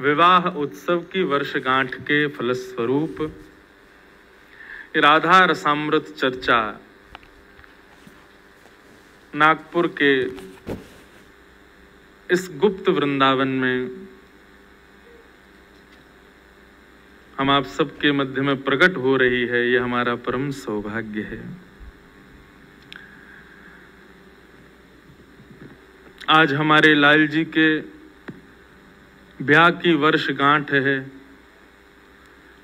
विवाह उत्सव की वर्षगांठ के फलस्वरूप राधा रसामृत चर्चा नागपुर के इस गुप्त वृंदावन में हम आप सबके मध्य में प्रकट हो रही है यह हमारा परम सौभाग्य है। आज हमारे लाल जी के ब्याह की वर्षगांठ है।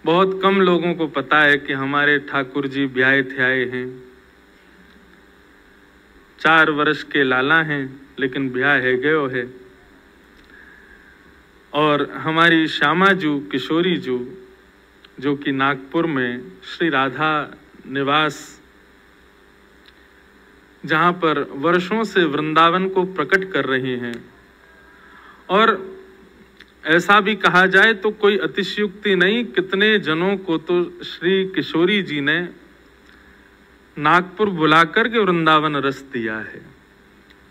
बहुत कम लोगों को पता है कि हमारे ठाकुर जी ब्याह थे आए हैं। चार वर्ष के लाला हैं, लेकिन ब्याह है, गयो है। और हमारी श्यामा जू, किशोरी जू, जो कि नागपुर में श्री राधा निवास, जहाँ पर वर्षों से वृंदावन को प्रकट कर रही हैं। और ऐसा भी कहा जाए तो कोई अतिशयुक्ति नहीं, कितने जनों को तो श्री किशोरी जी ने नागपुर बुलाकर के वृंदावन रस दिया है।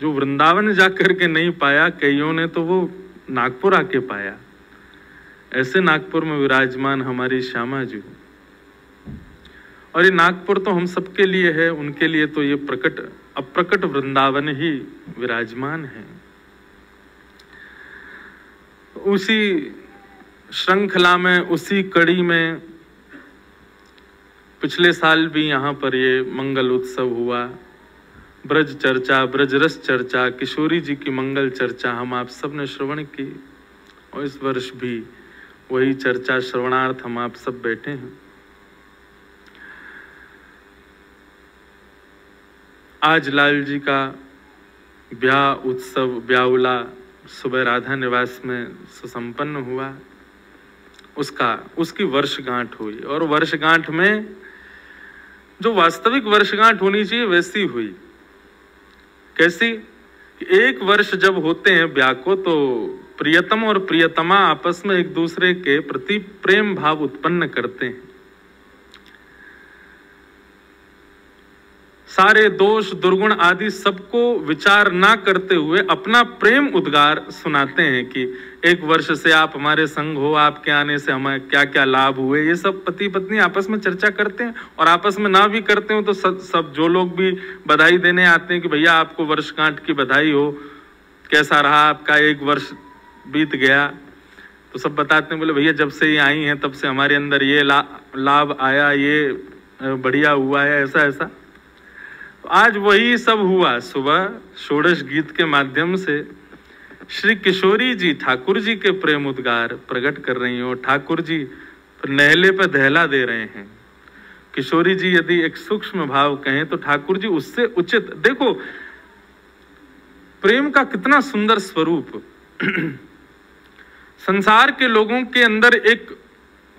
जो वृंदावन जाकर के नहीं पाया, कईयों ने तो वो नागपुर आके पाया। ऐसे नागपुर में विराजमान हमारी श्यामा जी और ये नागपुर तो हम सबके लिए है, उनके लिए तो ये प्रकट, अप्रकट वृंदावन ही विराजमान है। उसी श्रृंखला में, उसी कड़ी में पिछले साल भी यहाँ पर ये मंगल उत्सव हुआ। ब्रज चर्चा, ब्रजरस चर्चा, किशोरी जी की मंगल चर्चा हम आप सबने श्रवण की। और इस वर्ष भी वही चर्चा, श्रवणार्थ हम आप सब बैठे हैं। आज लाल जी का ब्याह उत्सव, ब्याउला सुबह राधा निवास में सुसंपन्न हुआ। उसका, उसकी वर्षगांठ हुई और वर्षगांठ में जो वास्तविक वर्षगांठ होनी चाहिए, वैसी हुई। कैसी? एक वर्ष जब होते हैं ब्याह को तो प्रियतम और प्रियतमा आपस में एक दूसरे के प्रति प्रेम भाव उत्पन्न करते हैं। सारे दोष दुर्गुण आदि सबको विचार ना करते हुए अपना प्रेम उद्गार सुनाते हैं कि एक वर्ष से आप हमारे संग हो आपके आने से हमें क्या क्या लाभ हुए? ये सब पति पत्नी आपस में चर्चा करते हैं और आपस में ना भी करते हो तो सब सब जो लोग भी बधाई देने आते हैं कि भैया आपको वर्षगांठ की बधाई हो कैसा रहा आपका? एक वर्ष बीत गया। तो सब बताते हैं बोले भैया जब से ये आई हैं तब से हमारे अंदर ये ला, लाभ आया ये बढ़िया हुआ है ऐसा ऐसा आज वही सब हुआ। सुबह षोडश गीत के माध्यम से श्री किशोरी जी ठाकुर जी के प्रेम उद्गार प्रकट कर रही हो ठाकुर जी नहले पर दहला दे रहे हैं। किशोरी जी यदि एक सूक्ष्म भाव कहें तो ठाकुर जी उससे उचित। देखो, प्रेम का कितना सुंदर स्वरूप। संसार के लोगों के अंदर एक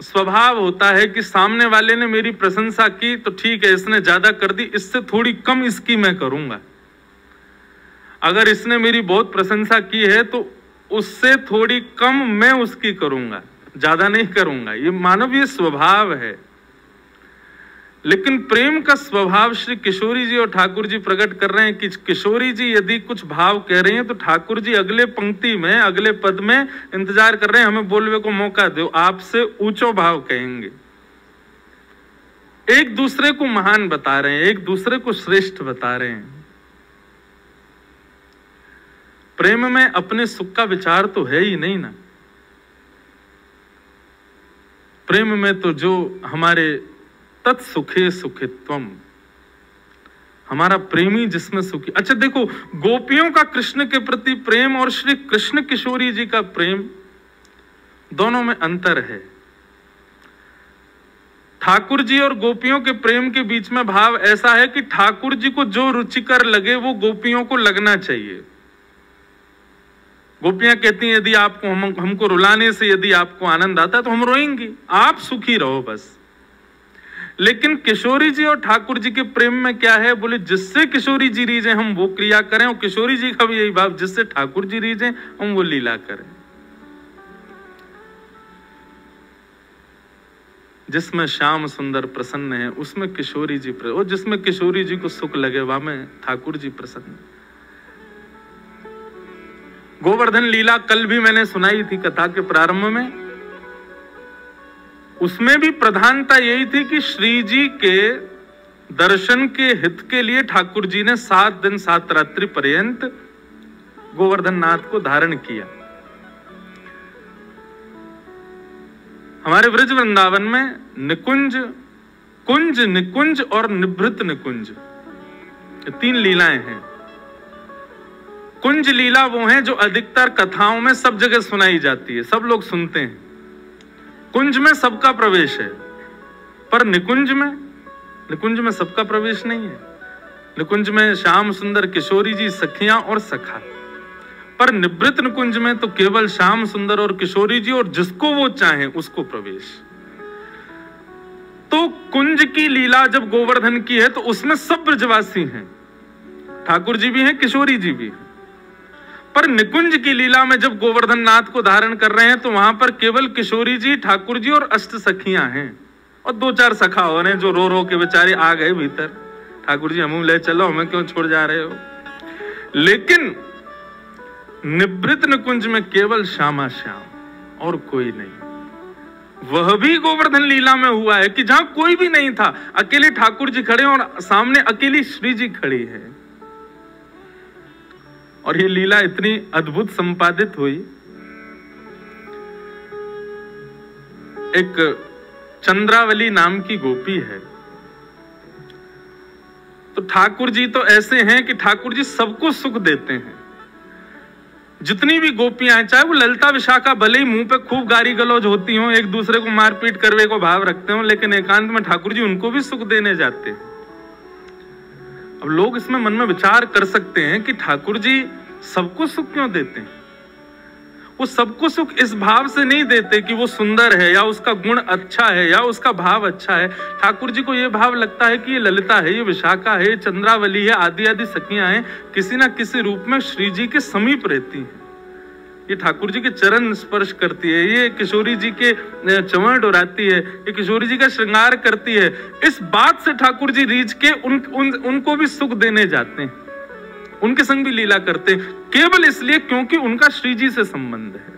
स्वभाव होता है कि सामने वाले ने मेरी प्रशंसा की तो ठीक है, इसने ज़्यादा कर दी, इससे थोड़ी कम इसकी मैं करूँगा। अगर इसने मेरी बहुत प्रशंसा की है तो उससे थोड़ी कम मैं उसकी करूँगा, ज़्यादा नहीं करूँगा। ये मानवीय स्वभाव है। लेकिन प्रेम का स्वभाव श्री किशोरी जी और ठाकुर जी प्रकट कर रहे हैं कि किशोरी जी यदि कुछ भाव कह रही हैं तो ठाकुर जी अगले पंक्ति में, अगले पद में इंतज़ार कर रहे हैं। हमें बोलने को मौका दो, आपसे ऊंचो भाव कहेंगे। एक दूसरे को महान बता रहे हैं, एक दूसरे को श्रेष्ठ बता रहे हैं। प्रेम में अपने सुख का विचार तो है ही नहीं ना। प्रेम में तो जो हमारे तत्सुखे सुखित्वम हमारा प्रेमी जिसमें सुखी। अच्छा देखो, गोपियों का कृष्ण के प्रति प्रेम और श्री कृष्ण किशोरी जी का प्रेम दोनों में अंतर है। ठाकुर जी और गोपियों के प्रेम के बीच में भाव ऐसा है कि ठाकुर जी को जो रुचिकर लगे, वो गोपियों को लगना चाहिए। गोपियाँ कहती हैं, यदि आपको हम हमको रुलाने से यदि आपको आनंद आता है तो हम रोएँगे। आप सुखी रहो बस। लेकिन किशोरी जी और ठाकुर जी के प्रेम में क्या है? बोले, जिससे किशोरी जी रीजे हम वो क्रिया करें। और किशोरी जी का भी यही भाव, जिससे ठाकुर जी रीजे हम वो लीला करें। जिसमें श्याम सुंदर प्रसन्न है, उसमें किशोरी जी प्रसन्न और जिसमें किशोरी जी को सुख लगे, वहाँ में ठाकुर जी प्रसन्न गोवर्धन लीला कल भी मैंने सुनाई थी कथा के प्रारंभ में। उसमें भी प्रधानता यही थी कि श्री जी के दर्शन के हित के लिए ठाकुर जी ने सात दिन सात रात्रि पर्यंत गोवर्धन नाथ को धारण किया। हमारे ब्रज वृंदावन में निकुंज, कुंज निकुंज और निभृत निकुंज तीन लीलाएँ हैं। कुंज लीला वो है जो अधिकतर कथाओं में सब जगह सुनाई जाती है, सब लोग सुनते हैं। कुंज में सबका प्रवेश है। पर निकुंज में निकुंज में सबका प्रवेश नहीं है। निकुंज में श्याम सुंदर किशोरी जी सखियाँ और सखा। पर निवृत्त निकुंज में तो केवल श्याम सुंदर और किशोरी जी और जिसको वो चाहे उसको प्रवेश। तो कुंज की लीला जब गोवर्धन की है तो उसमें सब ब्रजवासी हैं। ठाकुर जी भी हैं, किशोरी जी भी हैं। पर निकुंज की लीला में जब गोवर्धन नाथ को धारण कर रहे हैं तो वहाँ पर केवल किशोरी जी, ठाकुर जी और अष्ट सखियाँ हैं। और दो चार सखा हो रहे हैं जो रो रो के बेचारे आ गए भीतर। ठाकुर जी, हम ले चलो, हमें क्यों छोड़ जा रहे हो? लेकिन निवृत्त निकुंज में केवल श्यामा श्याम और कोई नहीं। वह भी गोवर्धन लीला में हुआ है कि जहाँ कोई भी नहीं था। अकेले ठाकुर जी खड़े और सामने अकेली श्री जी खड़ी है। और ये लीला इतनी अद्भुत संपादित हुई। एक चंद्रावली नाम की गोपी है। तो ठाकुर जी तो ऐसे हैं कि ठाकुर जी सबको सुख देते हैं। जितनी भी गोपियाँ हैं, चाहे वो ललता विशाखा भले ही मुँह पे खूब गारी गलौज होती हो, एक दूसरे को मारपीट करवे को भाव रखते हो, लेकिन एकांत में ठाकुर जी उनको भी सुख देने जाते हैं। अब लोग इसमें मन में विचार कर सकते हैं कि ठाकुर जी सबको सुख क्यों देते हैं? वो सबको सुख इस भाव से नहीं देते कि वो सुंदर है या उसका गुण अच्छा है या उसका भाव अच्छा है। ठाकुर जी को ये भाव लगता है कि ये ललिता है, ये विशाखा है, ये चंद्रावली है आदि आदि सखियाँ हैं। किसी ना किसी रूप में श्री जी के समीप रहती हैं। ये ठाकुर जी के चरण स्पर्श करती है ये किशोरी जी के चवण डोराती है ये किशोरी जी का श्रृंगार करती है। इस बात से ठाकुर जी रीझ के उन, उन उनको भी सुख देने जाते हैं। उनके संग भी लीला करते हैं। केवल इसलिए क्योंकि उनका श्री जी से संबंध है।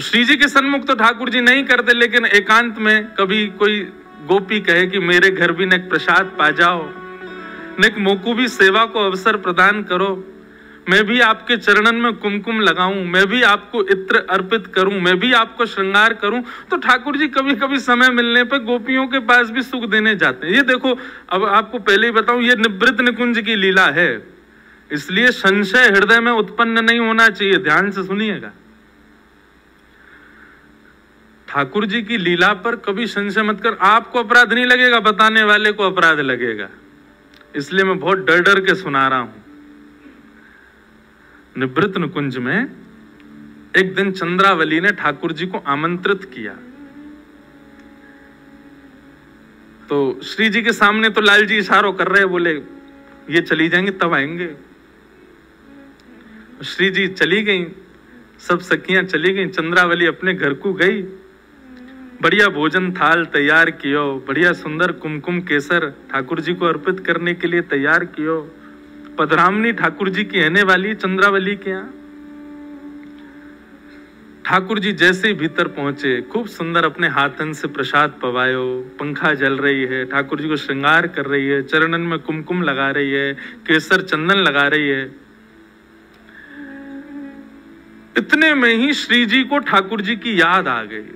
श्री जी के सन्मुख तो ठाकुर जी नहीं करते लेकिन एकांत में कभी कोई गोपी कहे कि मेरे घर भी न प्रसाद पा जाओ न मोकू भी सेवा को अवसर प्रदान करो। मैं भी आपके चरणन में कुमकुम लगाऊँ, मैं भी आपको इत्र अर्पित करूँ, मैं भी आपको श्रृंगार करूँ। तो ठाकुर जी कभी कभी समय मिलने पर गोपियों के पास भी सुख देने जाते हैं। ये देखो, अब आपको पहले ही बताऊँ, ये निवृत्त निकुंज की लीला है। इसलिए संशय हृदय में उत्पन्न नहीं होना चाहिए। ध्यान से सुनिएगा। ठाकुर जी की लीला पर कभी संशय मत कर। आपको अपराध नहीं लगेगा, बताने वाले को अपराध लगेगा। इसलिए मैं बहुत डर डर के सुना रहा हूँ। निवृत्त नुकुंज में एक दिन चंद्रावली ने ठाकुर जी को आमंत्रित किया। तो श्री जी के सामने तो लाल जी इशारों कर रहे बोले, ये चली जाएँगे, तब आएँगे। श्री जी चली गई, सब सखियाँ चली गई, चंद्रावली अपने घर को गई। बढ़िया भोजन थाल तैयार कियो, बढ़िया सुंदर कुमकुम केसर ठाकुर जी को अर्पित करने के लिए तैयार कियो। पदरामनी ठाकुर जी की रहने वाली चंद्रावली के यहाँ। ठाकुर जी जैसे ही भीतर पहुँचे, खूब सुंदर अपने हाथन से प्रसाद पवायो, पंखा जल रही है ठाकुर जी को श्रृंगार कर रही है, चरणन में कुमकुम लगा रही है, केसर चंदन लगा रही है। इतने में ही श्री जी को ठाकुर जी की याद आ गई।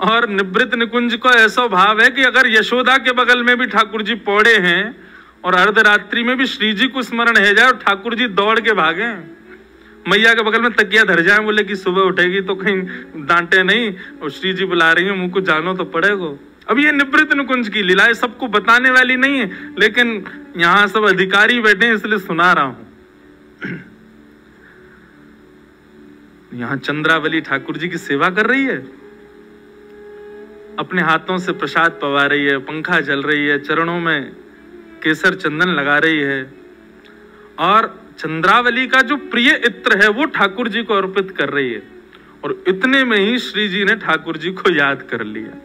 और निवृत्त निकुंज को ऐसा भाव है कि अगर यशोदा के बगल में भी ठाकुर जी पौड़े हैं और अर्धरात्रि में भी श्री जी को स्मरण है जाए और ठाकुर जी दौड़ के भागे। मैया के बगल में तकिया धर जाए, बोले कि सुबह उठेगी तो कहीं डांटे नहीं, और श्री जी बुला रही है, मुँह को जानो तो पड़ेगा। अब ये निवृत्त निकुंज की लीलाएँ सबको बताने वाली नहीं है, लेकिन यहाँ सब अधिकारी बैठे हैं, इसलिए सुना रहा हूँ। यहाँ चंद्रावली ठाकुर जी की सेवा कर रही है। अपने हाथों से प्रसाद पवा रही है, पंखा जल रही है, चरणों में केसर चंदन लगा रही है। और चंद्रावली का जो प्रिय इत्र है, वो ठाकुर जी को अर्पित कर रही है। और इतने में ही श्री जी ने ठाकुर जी को याद कर लिया।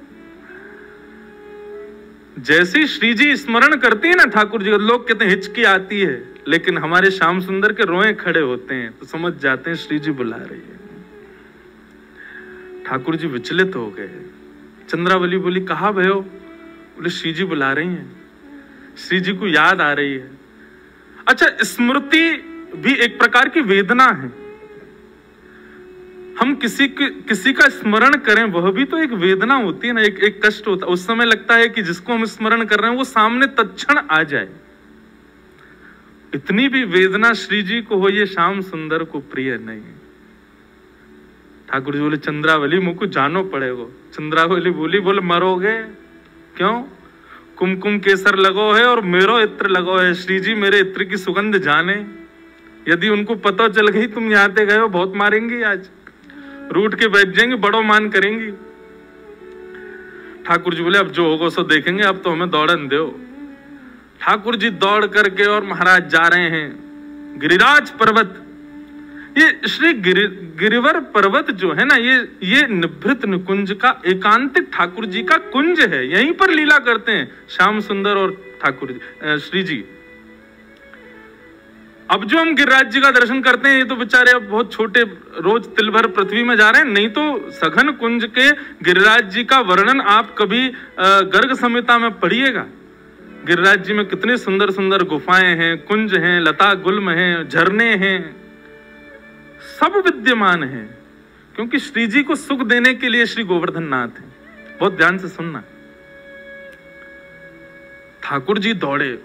जैसे श्री जी स्मरण करती है ना ठाकुर जी, लोग कहते हैं हिचकी आती है। लेकिन हमारे श्याम सुंदर के रोए खड़े होते हैं तो समझ जाते हैं श्री जी बुला रही है। ठाकुर जी विचलित हो गए चंद्रावली बोली, कहा भयो बोले, श्री जी बुला रही हैं। श्री जी को याद आ रही है। अच्छा स्मृति भी एक प्रकार की वेदना है। हम किसी के, किसी का स्मरण करें, वह भी तो एक वेदना होती है ना, एक एक कष्ट होता है। उस समय लगता है कि जिसको हम स्मरण कर रहे हैं, वो सामने तत्क्षण आ जाए। इतनी भी वेदना श्री जी को हो, ये श्याम सुंदर को प्रिय नहीं ठाकुर जी बोले, चंद्रावली को जानो पड़ेगा। चंद्रावली बोली, बोले, मरोगे? क्यों? कुमकुम केसर लगो है और मेरो इत्र लगो है। श्री जी मेरे इत्र की सुगंध जाने। यदि उनको पता चल गई, तुम यहाँ पे गए हो, बहुत मारेंगी आज। रूट के बैठ जाएँगे, बड़ो मान करेंगी। ठाकुर जी बोले, अब जो होगा सो देखेंगे, अब तो हमें दौड़न दो। ठाकुर जी दौड़ करके और महाराज जा रहे हैं। गिरिराज पर्वत ये श्री गिरि, गिरिवर पर्वत जो है ना ये ये निभृत निकुंज का एकांतिक ठाकुर जी का कुंज है। यहीं पर लीला करते हैं श्याम सुंदर और ठाकुर जी श्री जी। अब जो हम गिरिराज जी का दर्शन करते हैं ये तो बेचारे अब बहुत छोटे रोज तिल भर पृथ्वी में जा रहे हैं। नहीं तो सघन कुंज के गिरिराज जी का वर्णन आप कभी गर्ग संहिता में पढ़िएगा। गिरिराज जी में कितने सुंदर सुंदर गुफाएँ हैं कुंज हैं लता गुल्म हैं झरने हैं। सब विद्यमान है, क्योंकि श्री जी को सुख देने के लिए श्री गोवर्धन नाथ है। बहुत ध्यान से सुनना। ठाकुर जी दौड़े,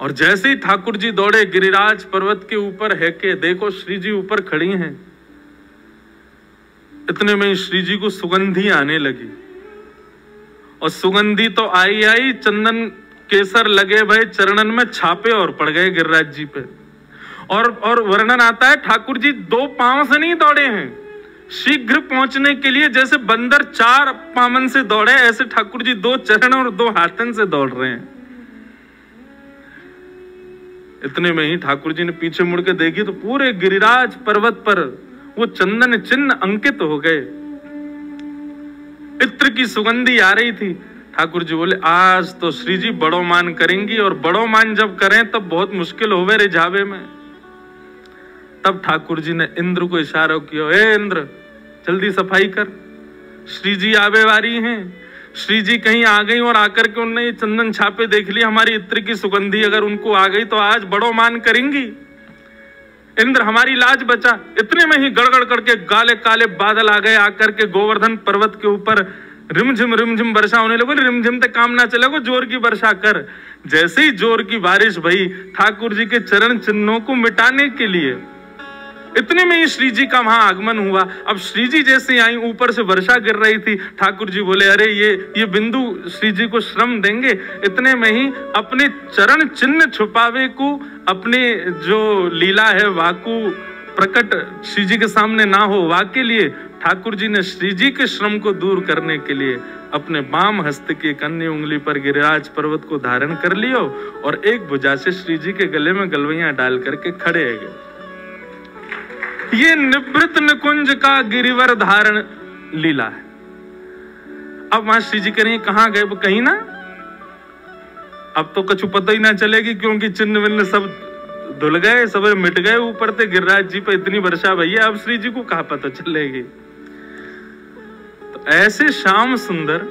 और जैसे ही ठाकुर जी दौड़े, गिरिराज पर्वत के ऊपर है के, देखो श्री जी ऊपर खड़ी हैं। इतने में श्री जी को सुगंधी आने लगी। और सुगंधी तो आई आई, चंदन केसर लगे भाई चरणन में छापे और पड़ गए गिरिराज जी पे। और और वर्णन आता है ठाकुर जी दो पाँव से नहीं दौड़े हैं। शीघ्र पहुँचने के लिए जैसे बंदर चार पावन से दौड़े, ऐसे ठाकुर जी दो चरण और दो हाथन से दौड़ रहे हैं। इतने में ही ठाकुर जी ने पीछे मुड़ के देखी तो पूरे गिरिराज पर्वत पर वो चंदन चिन्ह अंकित हो गए। इत्र की सुगंधी आ रही थी। ठाकुर जी बोले, आज तो श्री जी बड़ो मान करेंगी और बड़ो मान जब करें तब बहुत मुश्किल हो गए रिझावे में। तब ठाकुर जी ने इंद्र को इशारा किया, हे इंद्र, जल्दी सफ़ाई कर। श्री जी आवे वारी हैं। श्री जी कहीं आ गई और आकर के उनने चंदन छापे देख लिया हमारी इत्र की सुगंधी अगर उनको आ गई तो आज बड़ो मान करेंगी। इंद्र, हमारी लाज बचा। इतने में ही गड़गड़ करके काले काले बादल आ गए। आकर के गोवर्धन पर्वत के ऊपर रिमझिम रिमझिम वर्षा होने लगे। रिमझिम तक काम ना चलेगा ज़ोर की वर्षा कर। जैसे ही ज़ोर की बारिश भई, ठाकुर जी के चरण चिन्हों को मिटाने के लिए इतने में ही श्री जी का वहाँ आगमन हुआ। अब श्री जी जैसे आई, ऊपर से वर्षा गिर रही थी, ठाकुर जी बोले, अरे, ये ये बिंदु श्री जी को श्रम देंगे। इतने में ही अपने चरण चिन्ह छुपावे को, अपने जो लीला है, वाकु प्रकट श्री जी के सामने ना हो वाक के लिए ठाकुर जी ने श्री जी के श्रम को दूर करने के लिए अपने बाम हस्त की कन्या उंगली पर गिरिराज पर्वत को धारण कर लियो और एक भुजा से श्री जी के गले में गलवैया डाल करके खड़े गए। ये निवृत्त निकुंज का गिरिवर धारण लीला है। अब वहाँ श्री जी कहा गए? वो कहीं ना? अब तो कछु पता ही ना चलेगी, क्योंकि चिन्ह विन्न सब धुल गए, सब मिट गए ऊपर से। गिरिराज जी पर इतनी वर्षा भैया अब श्री जी को कहा पता चलेगी? तो ऐसे श्याम सुंदर,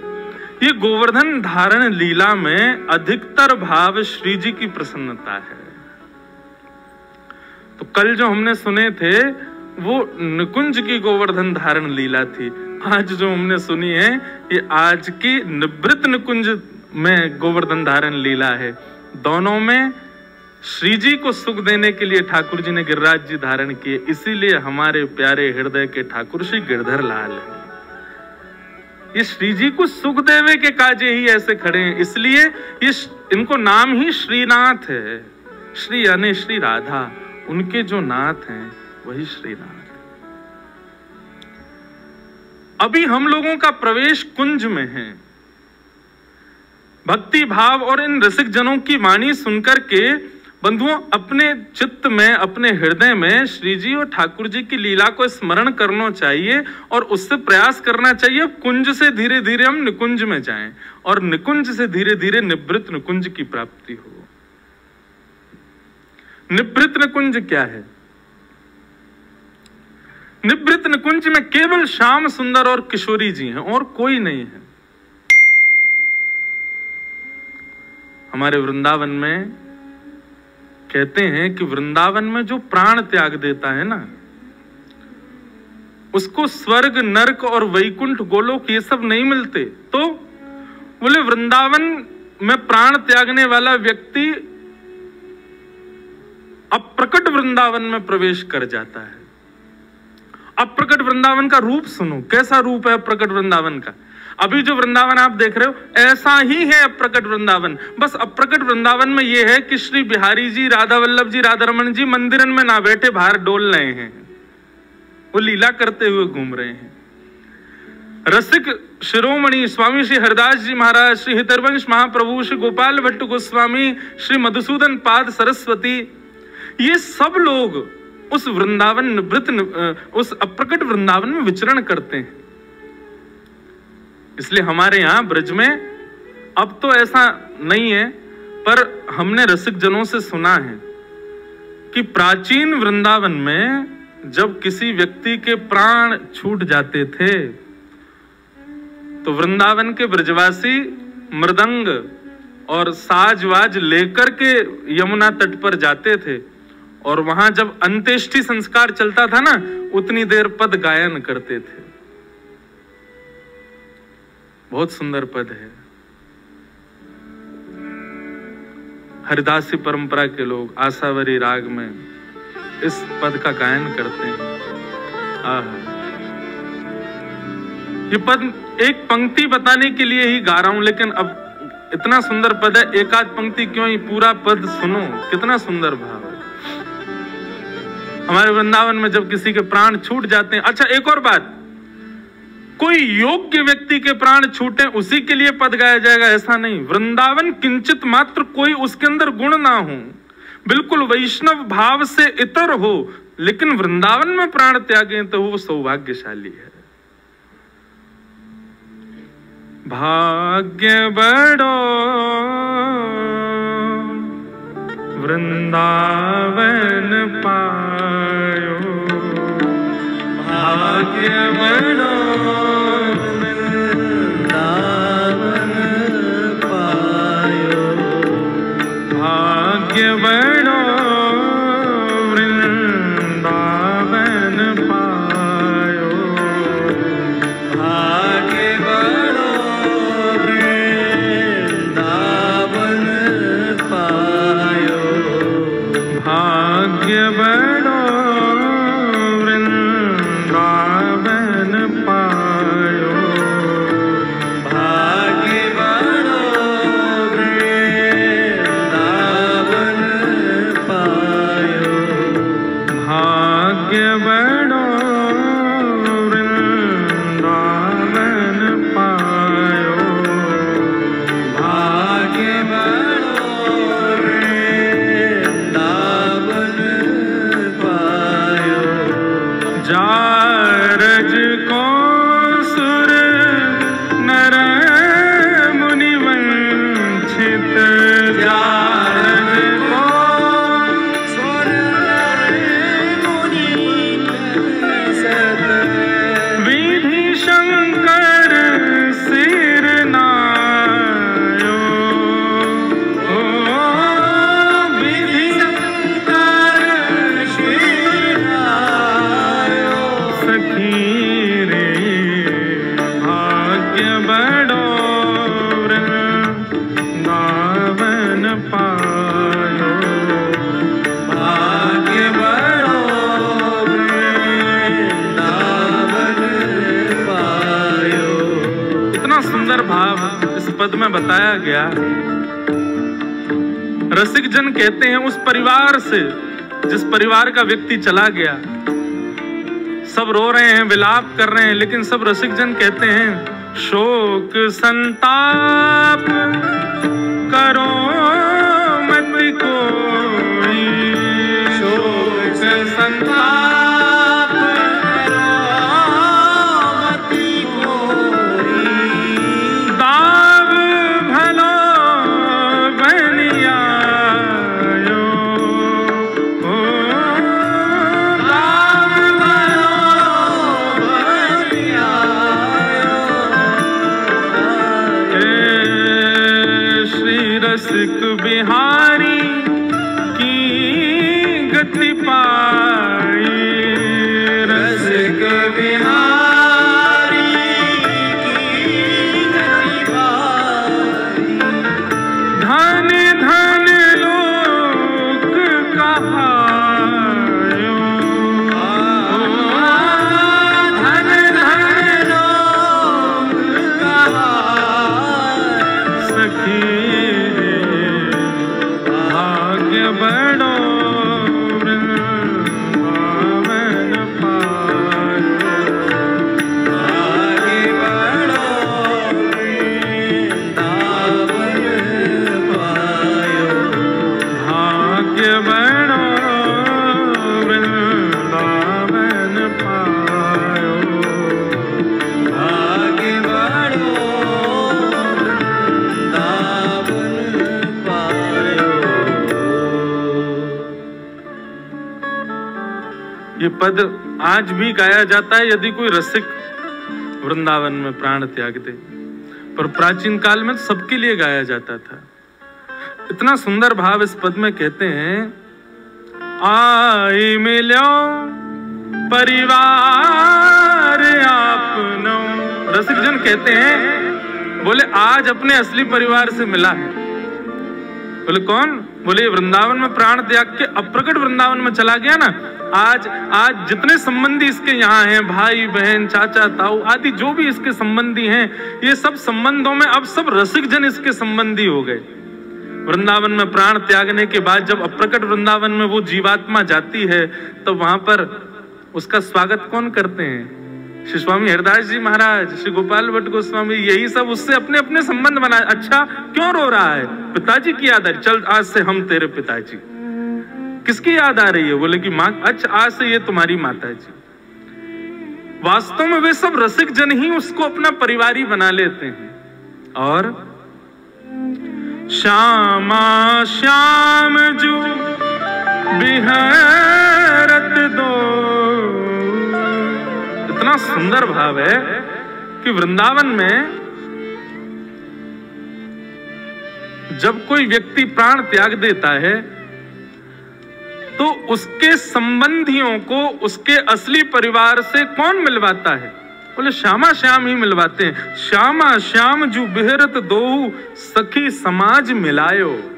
ये गोवर्धन धारण लीला में अधिकतर भाव श्री जी की प्रसन्नता है। तो कल जो हमने सुने थे, वो निकुंज की गोवर्धन धारण लीला थी। आज जो हमने सुनी है, ये आज की निवृत्त निकुंज में गोवर्धन धारण लीला है। दोनों में श्री जी को सुख देने के लिए ठाकुर जी ने गिरिराज जी धारण किए, इसीलिए हमारे प्यारे हृदय के ठाकुर श्री गिरधर लाल ये श्री जी को सुख देवे के काजे ही ऐसे खड़े हैं, इसलिए ये इनको नाम ही श्रीनाथ है। श्री यानी श्री राधा। उनके जो नाथ हैं, वही श्रीनाथ। अभी हम लोगों का प्रवेश कुंज में है। भक्ति भाव और इन रसिक जनों की वाणी सुनकर के बंधुओं, अपने चित्त में, अपने हृदय में श्री जी और ठाकुर जी की लीला को स्मरण करना चाहिए और उससे प्रयास करना चाहिए कुंज से धीरे धीरे हम निकुंज में जाएँ और निकुंज से धीरे धीरे निवृत्त निकुंज की प्राप्ति हो। निवृत्त कुंज क्या है? निवृत्त निकुंज में केवल श्याम सुंदर और किशोरी जी हैं और कोई नहीं है। हमारे वृंदावन में कहते हैं कि वृंदावन में जो प्राण त्याग देता है ना, उसको स्वर्ग, नरक और वैकुंठ गोलोक ये सब नहीं मिलते। तो बोले, वृंदावन में प्राण त्यागने वाला व्यक्ति अप्रकट वृंदावन में प्रवेश कर जाता है। अप्रकट वृंदावन का रूप सुनो। कैसा रूप है अप्रकट वृंदावन का? अभी जो वृंदावन आप देख रहे हो, ऐसा ही है अप्रकट वृंदावन। बस अप्रकट वृंदावन में यह है कि श्री बिहारी जी, राधा वल्लभ जी, राधा रमन जी मंदिरन में ना बैठे बाहर डोल रहे हैं। वो लीला करते हुए घूम रहे हैं। रसिक शिरोमणि स्वामी श्री हरदास जी महाराज, श्री हितरवंश महाप्रभु, श्री गोपाल भट्ट गोस्वामी, श्री मधुसूदन पाद सरस्वती ये सब लोग उस वृंदावन वृत उस अप्रकट वृंदावन में विचरण करते हैं। इसलिए हमारे यहाँ ब्रज में अब तो ऐसा नहीं है, पर हमने रसिक जनों से सुना है कि प्राचीन वृंदावन में जब किसी व्यक्ति के प्राण छूट जाते थे तो वृंदावन के ब्रजवासी मृदंग और साजवाज लेकर के यमुना तट पर जाते थे। और वहाँ जब अंत्येष्टि संस्कार चलता था ना, उतनी देर पद गायन करते थे। बहुत सुंदर पद है। हरिदासी परंपरा के लोग आशावरी राग में इस पद का गायन करते हैं। आह। ये पद एक पंक्ति बताने के लिए ही गा रहा हूँ, लेकिन अब इतना सुंदर पद है एक आध पंक्ति क्यों ही पूरा पद सुनो? कितना सुंदर भाव। हमारे वृंदावन में जब किसी के प्राण छूट जाते हैं। अच्छा एक और बात। कोई योग्य व्यक्ति के प्राण छूटे, उसी के लिए पद गाया जाएगा, ऐसा नहीं। वृंदावन किंचित मात्र कोई उसके अंदर गुण ना हो। बिल्कुल वैष्णव भाव से इतर हो, लेकिन वृंदावन में प्राण त्यागे तो वो सौभाग्यशाली है। भाग्य बड़ो वृंदावन पायो। भाग्य बड़ो जिस परिवार का व्यक्ति चला गया, सब रो रहे हैं, विलाप कर रहे हैं, लेकिन सब रसिक जन कहते हैं, शोक संताप करो। रसिक बिहारी की गति पार पद आज भी गाया जाता है यदि कोई रसिक वृंदावन में प्राण त्याग दे। पर प्राचीन काल में सबके लिए गाया जाता था। इतना सुंदर भाव इस पद में कहते हैं आई मिलो, परिवार रसिक जन कहते हैं, बोले, आज अपने असली परिवार से मिला है। बोले, कौन? बोले वृंदावन में प्राण त्याग के अप्रकट वृंदावन में चला गया ना आज आज जितने संबंधी इसके यहाँ हैं, भाई, बहन, चाचा, ताऊ आदि, जो भी इसके संबंधी हैं, ये सब संबंधों में अब सब रसिक जन इसके संबंधी हो गए। वृंदावन में प्राण त्यागने के बाद जब अप्रकट वृंदावन में वो जीवात्मा जाती है तो वहाँ पर उसका स्वागत कौन करते हैं? श्री स्वामी हरिदास जी महाराज, श्री गोपाल भट्ट गोस्वामी, यही सब उससे अपने अपने संबंध बनाए अच्छा क्यों रो रहा है? पिताजी की याद है चल, आज से हम तेरे पिताजी। किसकी याद आ रही है? बोले कि माँ अच्छा आज से ये तुम्हारी माता जी। वास्तव में वे सब रसिक जन ही उसको अपना परिवार ही बना लेते हैं। और श्यामा, श्याम जो, बिहारत दो। इतना सुंदर भाव है कि वृंदावन में जब कोई व्यक्ति प्राण त्याग देता है तो उसके संबंधियों को उसके असली परिवार से कौन मिलवाता है? बोले, श्यामा श्याम ही मिलवाते हैं। श्यामा श्याम जू बिहरत दो सखी समाज मिलायो।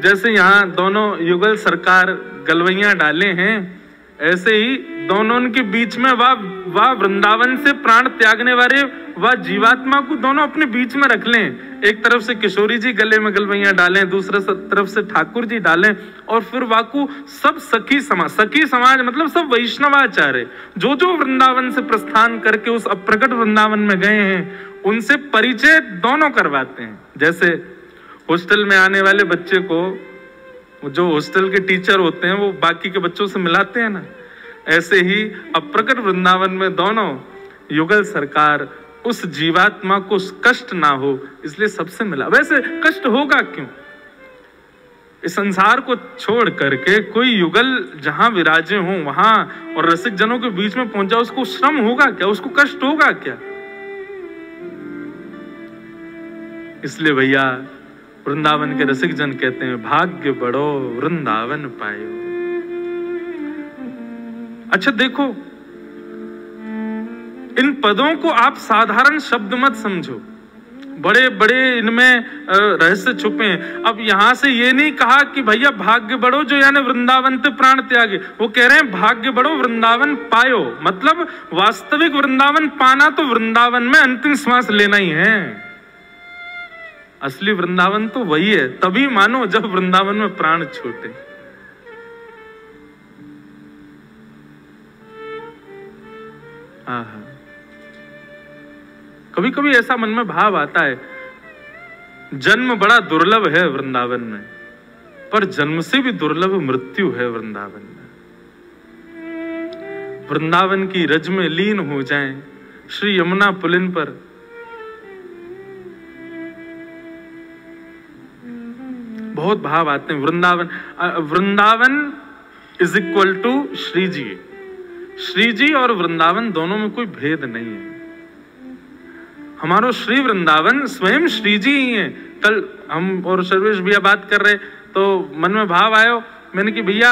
जैसे यहाँ दोनों युगल सरकार गलवैया डाले हैं, ऐसे ही दोनों के बीच में वह वह वृंदावन से प्राण त्यागने वाले वह जीवात्मा को दोनों अपने बीच में रख लें। एक तरफ़ से किशोरी जी गले में गलवैया डालें, दूसरे तरफ़ से ठाकुर जी डालें और फिर वाकू सब सखी समाज सखी समाज मतलब सब वैष्णवाचार्य जो जो वृंदावन से प्रस्थान करके उस अप्रकट वृंदावन में गए हैं, उनसे परिचय दोनों करवाते हैं। जैसे हॉस्टल में आने वाले बच्चे को, जो हॉस्टल के टीचर होते हैं, वो बाकी के बच्चों से मिलाते हैं ना। ऐसे ही अप्रकट वृंदावन में दोनों युगल सरकार उस जीवात्मा को कष्ट ना हो, इसलिए सबसे मिला। वैसे कष्ट होगा क्यों? इस संसार को छोड़ करके कोई युगल जहाँ विराजे हो, वहाँ और रसिक जनों के बीच में पहुँचा, उसको श्रम होगा क्या? उसको कष्ट होगा क्या? इसलिए भैया, वृंदावन के रसिक जन कहते हैं, भाग्य बढ़ो, वृंदावन पायो। अच्छा देखो। इन पदों को आप साधारण शब्द मत समझो। बड़े बड़े इनमें रहस्य छुपे हैं। अब यहाँ से ये नहीं कहा कि भैया भाग्य बढ़ो जो यानी वृंदावन ते प्राण त्यागे। वो कह रहे हैं, भाग्य बढ़ो, वृंदावन पायो। मतलब वास्तविक वृंदावन पाना तो वृंदावन में अंतिम श्वास लेना ही है। असली वृंदावन तो वही है। तभी मानो जब वृंदावन में प्राण छूटे। कभी कभी ऐसा मन में भाव आता है, जन्म बड़ा दुर्लभ है वृंदावन में, पर जन्म से भी दुर्लभ मृत्यु है वृंदावन में। वृंदावन की रज में लीन हो जाएँ, श्री यमुना पुलिन पर। बहुत भाव आते हैं। Vrindavan Vrindavan is equal to Shri ji Shri ji और वृंदावन दोनों में कोई भेद नहीं है। हमारो श्री वृंदावन स्वयं श्री जी ही है। कल हम और सर्वेश भैया बात कर रहे तो मन में भाव आयो, मैंने कि भैया,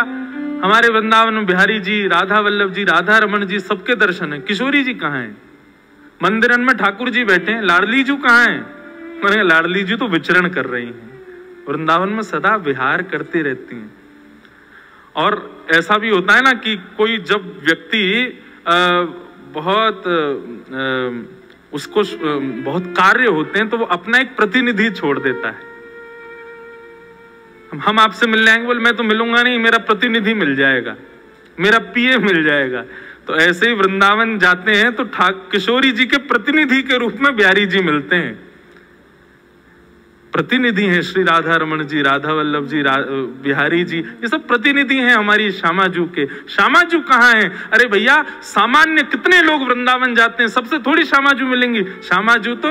हमारे वृंदावन में बिहारी जी, राधा वल्लभ जी, राधा रमन जी, सबके दर्शन है। किशोरी जी कहाँ है? मंदिरन में ठाकुर जी बैठे हैं। लाडली जी कहाँ है? मैंने लाडली जी तो विचरण कर रही हैं। वृंदावन में सदा विहार करती रहती हैं। और ऐसा भी होता है ना कि कोई जब व्यक्ति बहुत उसको बहुत कार्य होते हैं तो वो अपना एक प्रतिनिधि छोड़ देता है। हम आपसे मिल जाएँगे बोले, मैं तो मिलूँगा नहीं, मेरा प्रतिनिधि मिल जाएगा, मेरा पीए मिल जाएगा। तो ऐसे ही वृंदावन जाते हैं तो ठाक किशोरी जी के प्रतिनिधि के रूप में बिहारी जी मिलते हैं। प्रतिनिधि हैं श्री राधा रमन जी राधा वल्लभ जी बिहारी जी ये सब प्रतिनिधि हैं हमारी श्यामाजू के। श्यामाजू कहाँ हैं? अरे भैया सामान्य कितने लोग वृंदावन जाते हैं? सबसे थोड़ी श्यामाजू मिलेंगी। श्यामाजू तो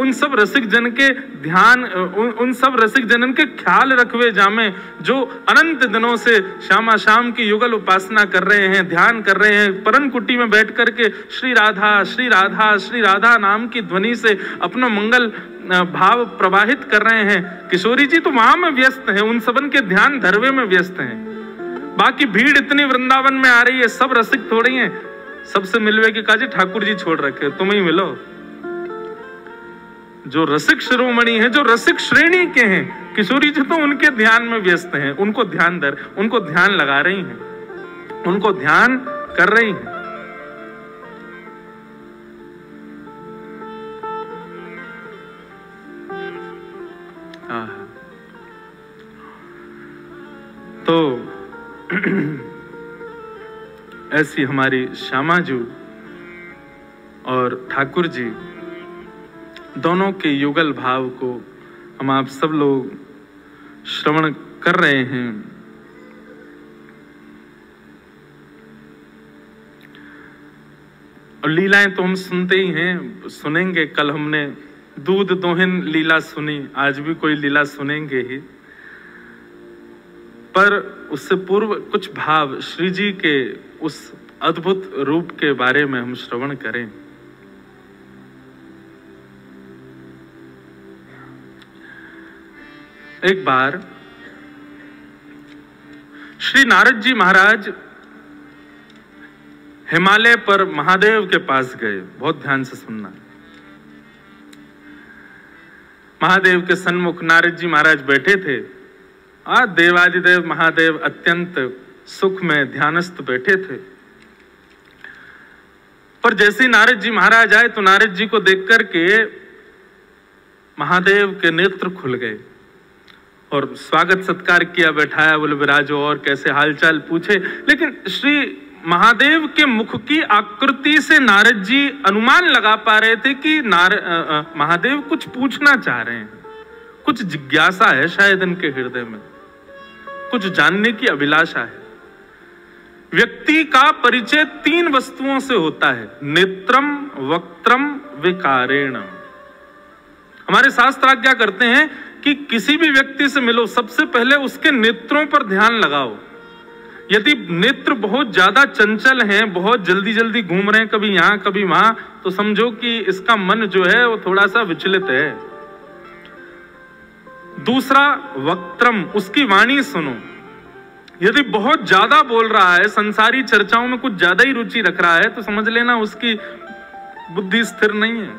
उन सब रसिक जन के ध्यान उन, उन सब रसिक जनन के ख्याल रखवे जामे जो अनंत दिनों से श्यामा श्याम की युगल उपासना कर रहे हैं ध्यान कर रहे हैं परन कुटी में बैठ करके श्री राधा श्री राधा श्री राधा नाम की ध्वनि से अपना मंगल भाव प्रवाहित कर रहे हैं। किशोरी जी तो वहाँ में व्यस्त है। उन सबन के ध्यान धरवे में व्यस्त हैं। बाकी भीड़ इतनी वृंदावन में आ रही है, सब रसिक थोड़ी हैं। सबसे मिलवे के काजी ठाकुर जी छोड़ रखे तुम ही मिलो। जो रसिक शिरोमणि है, जो रसिक श्रेणी के हैं, किशोरी जी तो उनके ध्यान में व्यस्त हैं। उनको ध्यान दर उनको ध्यान लगा रही हैं। उनको ध्यान कर रही हैं। तो ऐसी हमारी श्यामाजू और ठाकुर जी दोनों के युगल भाव को हम आप सब लोग श्रवण कर रहे हैं। और लीलाएँ तो हम सुनते ही हैं, सुनेंगे, कल हमने दूध दोहिन लीला सुनी, आज भी कोई लीला सुनेंगे ही। पर उससे पूर्व कुछ भाव श्री जी के उस अद्भुत रूप के बारे में हम श्रवण करें। एक बार श्री नारद जी महाराज हिमालय पर महादेव के पास गए। बहुत ध्यान से सुनना। महादेव के सन्मुख नारद जी महाराज बैठे थे। आ देवादिदेव महादेव अत्यंत सुख में ध्यानस्थ बैठे थे। पर जैसे ही नारद जी महाराज आए तो नारद जी को देख करके महादेव के नेत्र खुल गए और स्वागत सत्कार किया, बैठाया, बोले विराजो और कैसे हालचाल? पूछे। लेकिन श्री महादेव के मुख की आकृति से नारद जी अनुमान लगा पा रहे थे कि नार महादेव कुछ पूछना चाह रहे हैं। कुछ जिज्ञासा है शायद इनके हृदय में। कुछ जानने की अभिलाषा है। व्यक्ति का परिचय तीन वस्तुओं से होता है, नेत्रम, वक्त्रम, विकारेण। हमारे शास्त्र आज्ञा करते हैं कि किसी भी व्यक्ति से मिलो, सबसे पहले उसके नेत्रों पर ध्यान लगाओ। यदि नेत्र बहुत ज़्यादा चंचल हैं, बहुत जल्दी जल्दी घूम रहे हैं, कभी यहाँ, कभी वहाँ तो समझो कि इसका मन जो है, वो थोड़ा सा विचलित है। दूसरा वक्त्रम, उसकी वाणी सुनो। यदि बहुत ज़्यादा बोल रहा है, संसारी चर्चाओं में कुछ ज़्यादा ही रुचि रख रहा है तो समझ लेना उसकी बुद्धि स्थिर नहीं है।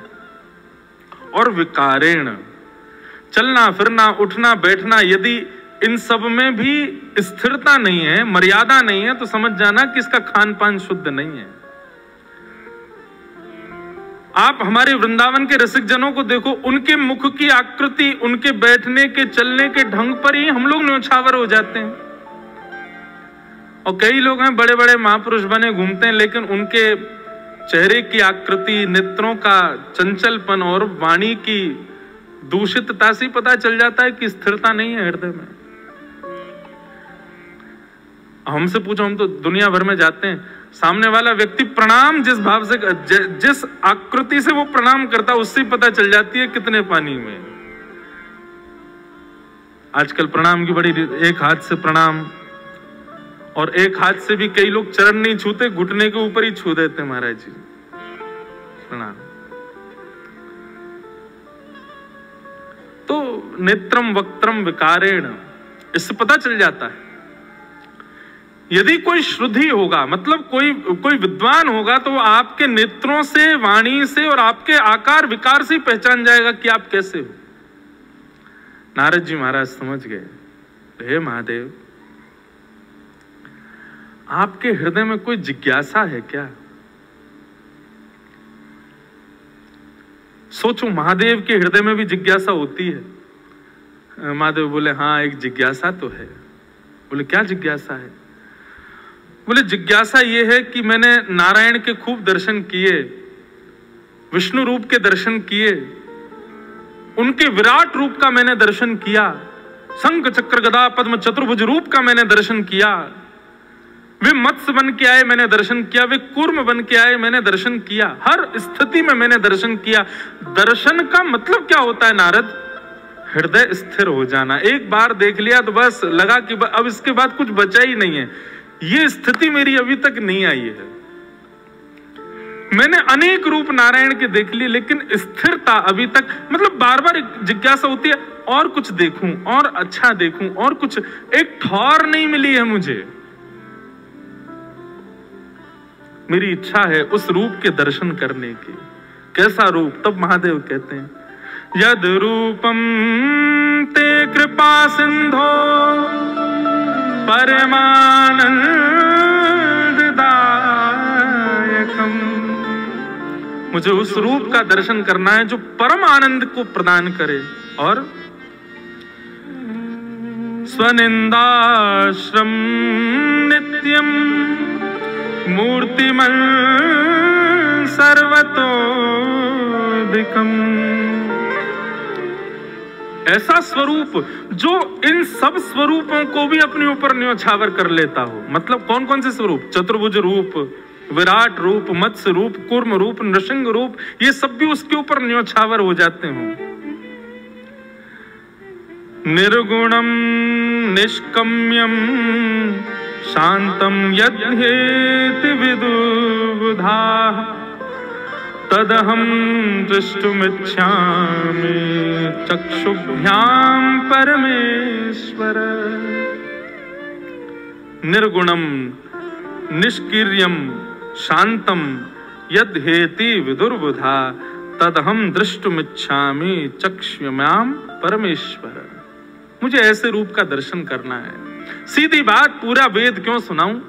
और विकारेण, चलना, फिरना, उठना, बैठना, यदि इन सब में भी स्थिरता नहीं है, मर्यादा नहीं है तो समझ जाना कि इसका खान पान शुद्ध नहीं है। आप हमारे वृंदावन के रसिक जनों को देखो, उनके मुख की आकृति, उनके बैठने के, चलने के ढंग पर ही हम लोग न्यौछावर हो जाते हैं। और कई लोग हैं बड़े बड़े महापुरुष बने, घूमते हैं, लेकिन उनके चेहरे की आकृति, नेत्रों का चंचलपन और वाणी की दूषितता से पता चल जाता है कि स्थिरता नहीं है हृदय में। हमसे पूछो, हम तो दुनिया भर में जाते हैं। सामने वाला व्यक्ति प्रणाम जिस भाव से ज, जिस आकृति से वो प्रणाम करता उससे पता चल जाती है कितने पानी में। आजकल प्रणाम की बड़ी एक हाथ से प्रणाम और एक हाथ से भी कई लोग चरण नहीं छूते घुटने के ऊपर ही छू देते महाराज जी। प्रणाम। तो नेत्रम वक्त्रम विकारेण इससे पता चल जाता है यदि कोई शुद्धि होगा मतलब कोई कोई विद्वान होगा तो वो आपके नेत्रों से, वाणी से और आपके आकार विकार से पहचान जाएगा कि आप कैसे हो। नारद जी महाराज समझ गए। हे महादेव, आपके हृदय में कोई जिज्ञासा है क्या? सोचो, महादेव के हृदय में भी जिज्ञासा होती है। महादेव बोले हाँ एक जिज्ञासा तो है। बोले, क्या जिज्ञासा है? बोले, जिज्ञासा ये है कि मैंने नारायण के खूब दर्शन किए, विष्णु रूप के दर्शन किए, उनके विराट रूप का मैंने दर्शन किया शंख चक्र गदा पद्म चतुर्भुज रूप का मैंने दर्शन किया, वे मत्स्य बन के आए मैंने दर्शन किया, वे कुर्म बन के आए मैंने दर्शन किया, हर स्थिति में मैंने दर्शन किया। दर्शन का मतलब क्या होता है नारद? हृदय स्थिर हो जाना। एक बार देख लिया तो बस लगा कि अब इसके बाद कुछ बचा ही नहीं है। ये स्थिति मेरी अभी तक नहीं आई है। मैंने अनेक रूप नारायण के देख लिए, लेकिन स्थिरता अभी तक मतलब बार बार जिज्ञासा होती है, और कुछ देखूँ, और अच्छा देखूँ, और कुछ, एक ठौर नहीं मिली है मुझे। मेरी इच्छा है उस रूप के दर्शन करने की। कैसा रूप? तब महादेव कहते हैं, यद रूपम ते कृपा सिंधो परमानंददायकम। मुझे उस रूप का दर्शन करना है जो परम आनंद को प्रदान करे और स्वनिंदाश्रम नित्यम मूर्तिमन सर्वतोदिकम ऐसा स्वरूप जो इन सब स्वरूपों को भी अपने ऊपर न्योछावर कर लेता हो। मतलब कौन कौन से स्वरूप? चतुर्भुज रूप, विराट रूप मत्स्य रूप, कुर्म रूप नृसिंग रूप, ये सब भी उसके ऊपर न्योछावर हो जाते हो। निर्गुणम, निष्कम्यम, शांतम यद्येति विदुबुधा तदहम दृष्टुमिच्छामि। चक्षुभ्याम परमेश्वर। निर्गुणम निष्क्रियम शांतम विदुर्बुधा तदहम दृष्टुमिच्छामि चक्षुम्याम परमेश्वर। मुझे ऐसे रूप का दर्शन करना है। सीधी बात पूरा वेद क्यों सुनाऊं?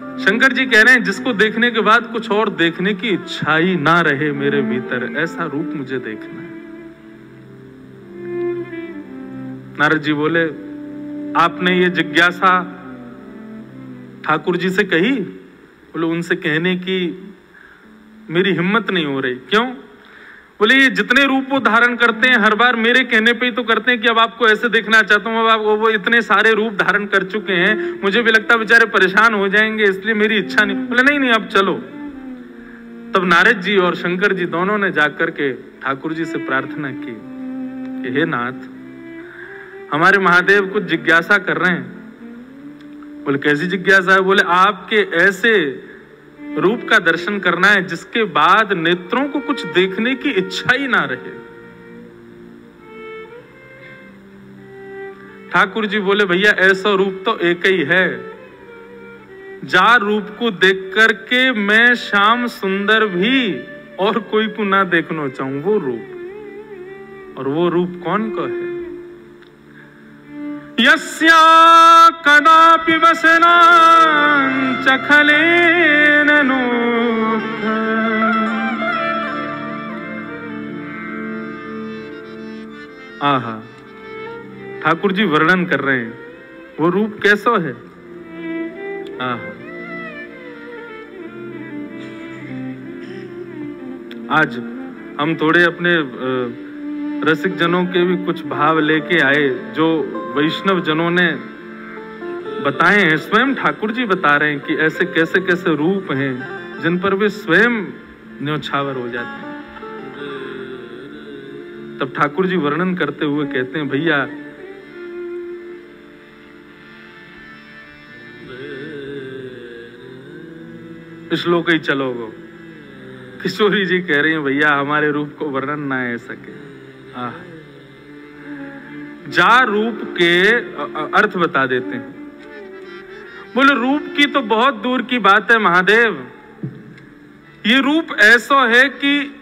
शंकर जी कह रहे हैं, जिसको देखने के बाद कुछ और देखने की इच्छा ही ना रहे मेरे भीतर, ऐसा रूप मुझे देखना है। नारद जी बोले, आपने ये जिज्ञासा ठाकुर जी से कही? बोले, उनसे कहने की मेरी हिम्मत नहीं हो रही। क्यों? बोले, ये जितने रूप वो धारण करते हैं, हर बार मेरे कहने पे ही तो करते हैं कि अब आपको ऐसे देखना चाहता हूँ, अब आप वो इतने सारे रूप धारण कर चुके हैं, मुझे भी लगता है बेचारे परेशान हो जाएँगे, इसलिए मेरी इच्छा नहीं। बोले, नहीं नहीं, अब चलो। तब नारद जी और शंकर जी दोनों ने जाकर के ठाकुर जी से प्रार्थना की कि, हे नाथ, हमारे महादेव कुछ जिज्ञासा कर रहे हैं। बोले, कैसी जिज्ञासा है? बोले, आपके ऐसे रूप का दर्शन करना है, जिसके बाद नेत्रों को कुछ देखने की इच्छा ही ना रहे। ठाकुर जी बोले, भैया, ऐसा रूप तो एक ही है। जा रूप को देख करके मैं श्याम सुंदर भी और कोई को ना देखना चाहूँ, वो रूप। और वो रूप कौन का है? कदापि वसना चखलेन आहा ठाकुर जी वर्णन कर रहे हैं। वो रूप कैसा है? आहा। आज हम थोड़े अपने रसिक जनों के भी कुछ भाव लेके आए, जो वैष्णव जनों ने बताए हैं। स्वयं ठाकुर जी बता रहे हैं कि ऐसे कैसे कैसे रूप हैं, जिन पर वे स्वयं न्योछावर हो जाते हैं। तब ठाकुर जी वर्णन करते हुए कहते हैं, भैया श्लोक ही चलोगो। किशोरी जी कह रही हैं, भैया, हमारे रूप को वर्णन ना है सके। जा रूप के अर्थ बता देते हैं। बोले, रूप की तो बहुत दूर की बात है, महादेव। ये रूप ऐसा है कि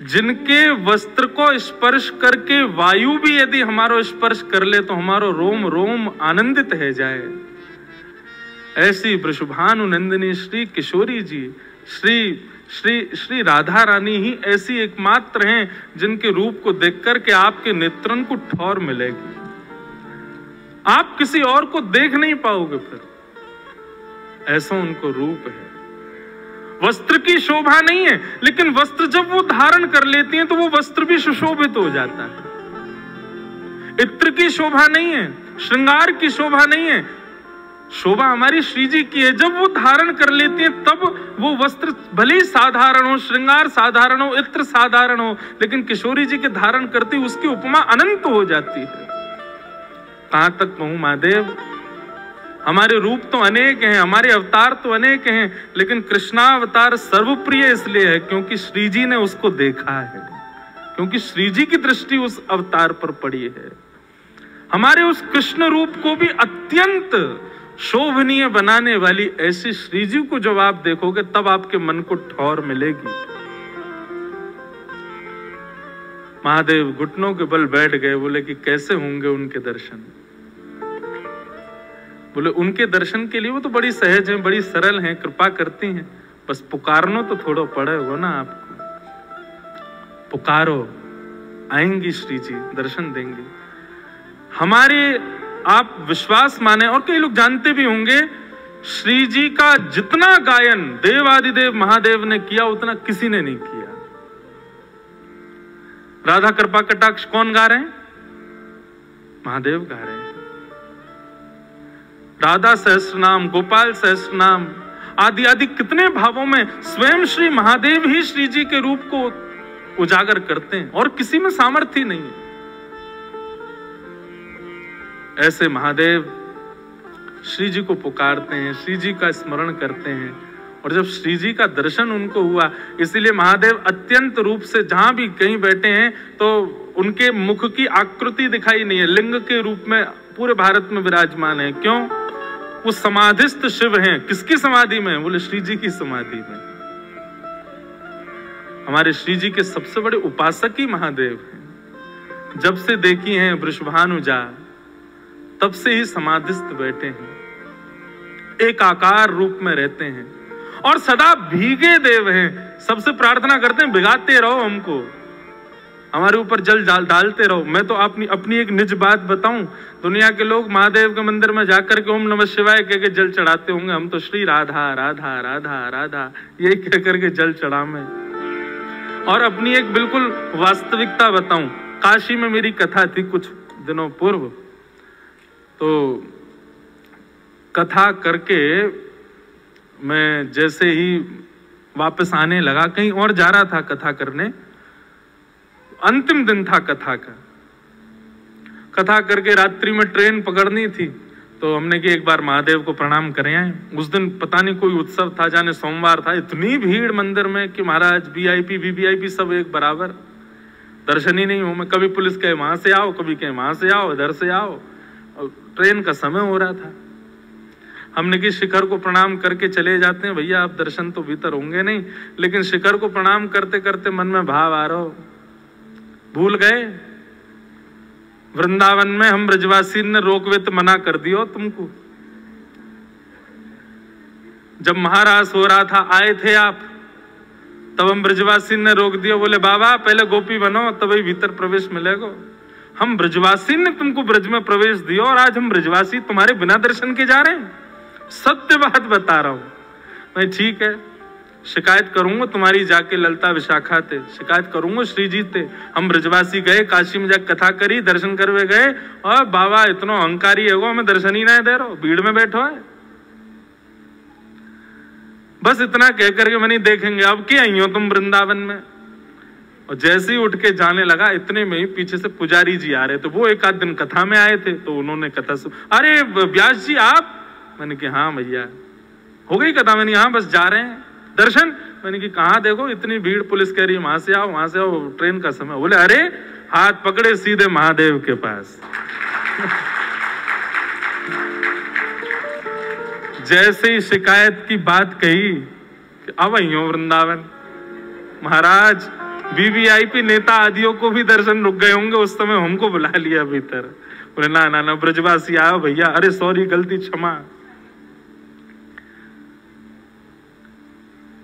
जिनके वस्त्र को स्पर्श करके वायु भी यदि हमारो स्पर्श कर ले तो हमारो रोम रोम आनंदित है जाए। ऐसी वृषभानु नंदिनी श्री किशोरी जी, श्री श्री श्री राधा रानी ही ऐसी एकमात्र हैं जिनके रूप को देखकर के आपके नेत्रन को ठौर मिलेगी। आप किसी और को देख नहीं पाओगे फिर। ऐसा उनको रूप है। वस्त्र की शोभा नहीं है, लेकिन वस्त्र जब वो धारण कर लेती हैं तो वो वस्त्र भी सुशोभित हो जाता है। इत्र की शोभा नहीं है, श्रृंगार की शोभा नहीं है शोभा हमारी श्री जी की है। जब वो धारण कर लेती है, तब वो वस्त्र भले ही साधारण हो, श्रृंगार साधारण हो, इत्र साधारण हो, लेकिन किशोरी जी के धारण करती उसकी उपमा अनंत हो जाती है। कहाँ तक कहूँ, महादेव? हमारे रूप तो अनेक हैं, हमारे अवतार तो अनेक हैं, लेकिन कृष्णावतार सर्वप्रिय इसलिए है क्योंकि श्री जी ने उसको देखा है। क्योंकि श्री जी की दृष्टि उस अवतार पर पड़ी है। हमारे उस कृष्ण रूप को भी अत्यंत शोभनीय बनाने वाली ऐसी श्री जी को जब आप देखोगे, तब आपके मन को ठौर मिलेगी। महादेव घुटनों के बल बैठ गए, बोले कि कैसे होंगे उनके दर्शन? बोले, उनके दर्शन के लिए वो तो बड़ी सहज है, बड़ी सरल हैं, कृपा करती हैं। बस पुकारनो तो थोड़ा पड़े हो ना आपको। पुकारो, आएँगी श्री जी दर्शन देंगे। हमारे आप विश्वास माने, और कई लोग जानते भी होंगे श्री जी का जितना गायन देव आदिदेव महादेव ने किया, उतना किसी ने नहीं किया। राधा कृपा कटाक्ष कौन गा रहे हैं? महादेव गा रहे हैं। राधा सहस्त्र नाम गोपाल सहस्त्र नाम आदि आदि कितने भावों में स्वयं श्री महादेव ही श्री जी के रूप को उजागर करते हैं, और किसी में सामर्थ्य नहीं है। ऐसे महादेव श्री जी को पुकारते हैं, श्री जी का स्मरण करते हैं। और जब श्री जी का दर्शन उनको हुआ, इसीलिए महादेव अत्यंत रूप से जहाँ भी कहीं बैठे हैं तो उनके मुख की आकृति दिखाई नहीं है। लिंग के रूप में पूरे भारत में विराजमान है। क्यों? वो समाधिस्थ शिव हैं। किसकी समाधि में? बोले श्री जी की समाधि में। हमारे श्री जी के सबसे बड़े उपासक ही महादेव हैं। जब से देखी हैं वृषभानुजा तब से ही समाधिस्थ बैठे हैं। एक आकार रूप में रहते हैं और सदा भीगे देव हैं। सबसे प्रार्थना करते हैं भिगाते रहो हमको। हमारे ऊपर जल डाल, डालते रहो। मैं तो अपनी अपनी एक निज बात बताऊँ। दुनिया के लोग महादेव के मंदिर में जाकर के ओम नमः शिवाय कह के जल चढ़ाते होंगे। हम तो श्री राधा राधा राधा राधा ये कह करके जल चढ़ा मैं और अपनी एक बिल्कुल वास्तविकता बताऊँ। काशी में मेरी कथा थी कुछ दिनों पूर्व। तो कथा करके मैं जैसे ही वापस आने लगा, कहीं और जा रहा था कथा करने। अंतिम दिन था कथा का। कथा करके रात्रि में ट्रेन पकड़नी थी तो हमने कि एक बार महादेव को प्रणाम करें आए। उस दिन पता नहीं कोई उत्सव था, जाने सोमवार था। इतनी भीड़ मंदिर में कि महाराज, वीआईपी, वीवीआईपी सब एक बराबर। दर्शन ही नहीं हो मैं कभी पुलिस कहे, वहाँ से आओ। कभी कहे, वहाँ से आओ, इधर से आओ। ट्रेन का समय हो रहा था। हमने कि शिखर को प्रणाम करके चले जाते हैं, भैया, आप दर्शन तो भीतर होंगे नहीं। लेकिन शिखर को प्रणाम करते करते मन में भाव आ रहा हो। भूल गए? वृंदावन में हम ब्रजवासी ने रोकवे तो मना कर दियो तुमको। जब महाराज हो रहा था, आए थे आप। तब हम ब्रजवासी ने रोक दिया। बोले, बाबा, पहले गोपी बनो तभी भीतर प्रवेश मिलेगा। हम ब्रजवासी ने तुमको ब्रज में प्रवेश दिया और आज हम ब्रजवासी तुम्हारे बिना दर्शन के जा रहे हैं। सत्य बात बता रहा हूँ। मैं ठीक है। शिकायत करूँगा तुम्हारी जाके ललता विशाखा थे शिकायत करूँगा श्री जी थे हम ब्रजवासी गए, काशी में जाकर कथा करी, दर्शन करवे गए, और बाबा इतना अहंकारी है हमें दर्शन ही नहीं दे रहा भीड़ में बैठो है। बस इतना कह करके मैंने देखेंगे, अब क्या आई हो तुम वृंदावन में? और जैसे ही उठ के जाने लगा, इतने में ही पीछे से पुजारी जी आ रहे थे। वो एक आध दिन कथा में आए थे तो उन्होंने कथा सुन अरे, व्यास जी, आप? मैंने कि हाँ भैया। हो गई कथा? मैंने हाँ बस जा रहे हैं। दर्शन? मैंने कि कहा? देखो, इतनी भीड़, पुलिस कह रही है, वहाँ से आओ, वहाँ से आओ, ट्रेन का समय। बोले, अरे, हाथ पकड़े सीधे महादेव के पास। जैसे ही शिकायत की बात कही कि अब वृंदावन। महाराज वीवीआईपी नेता आदियों को भी दर्शन रुक गए होंगे। उस समय हमको बुला लिया भीतर। बोले ना ना ना ब्रजवासी आओ भैया। अरे सॉरी गलती क्षमा।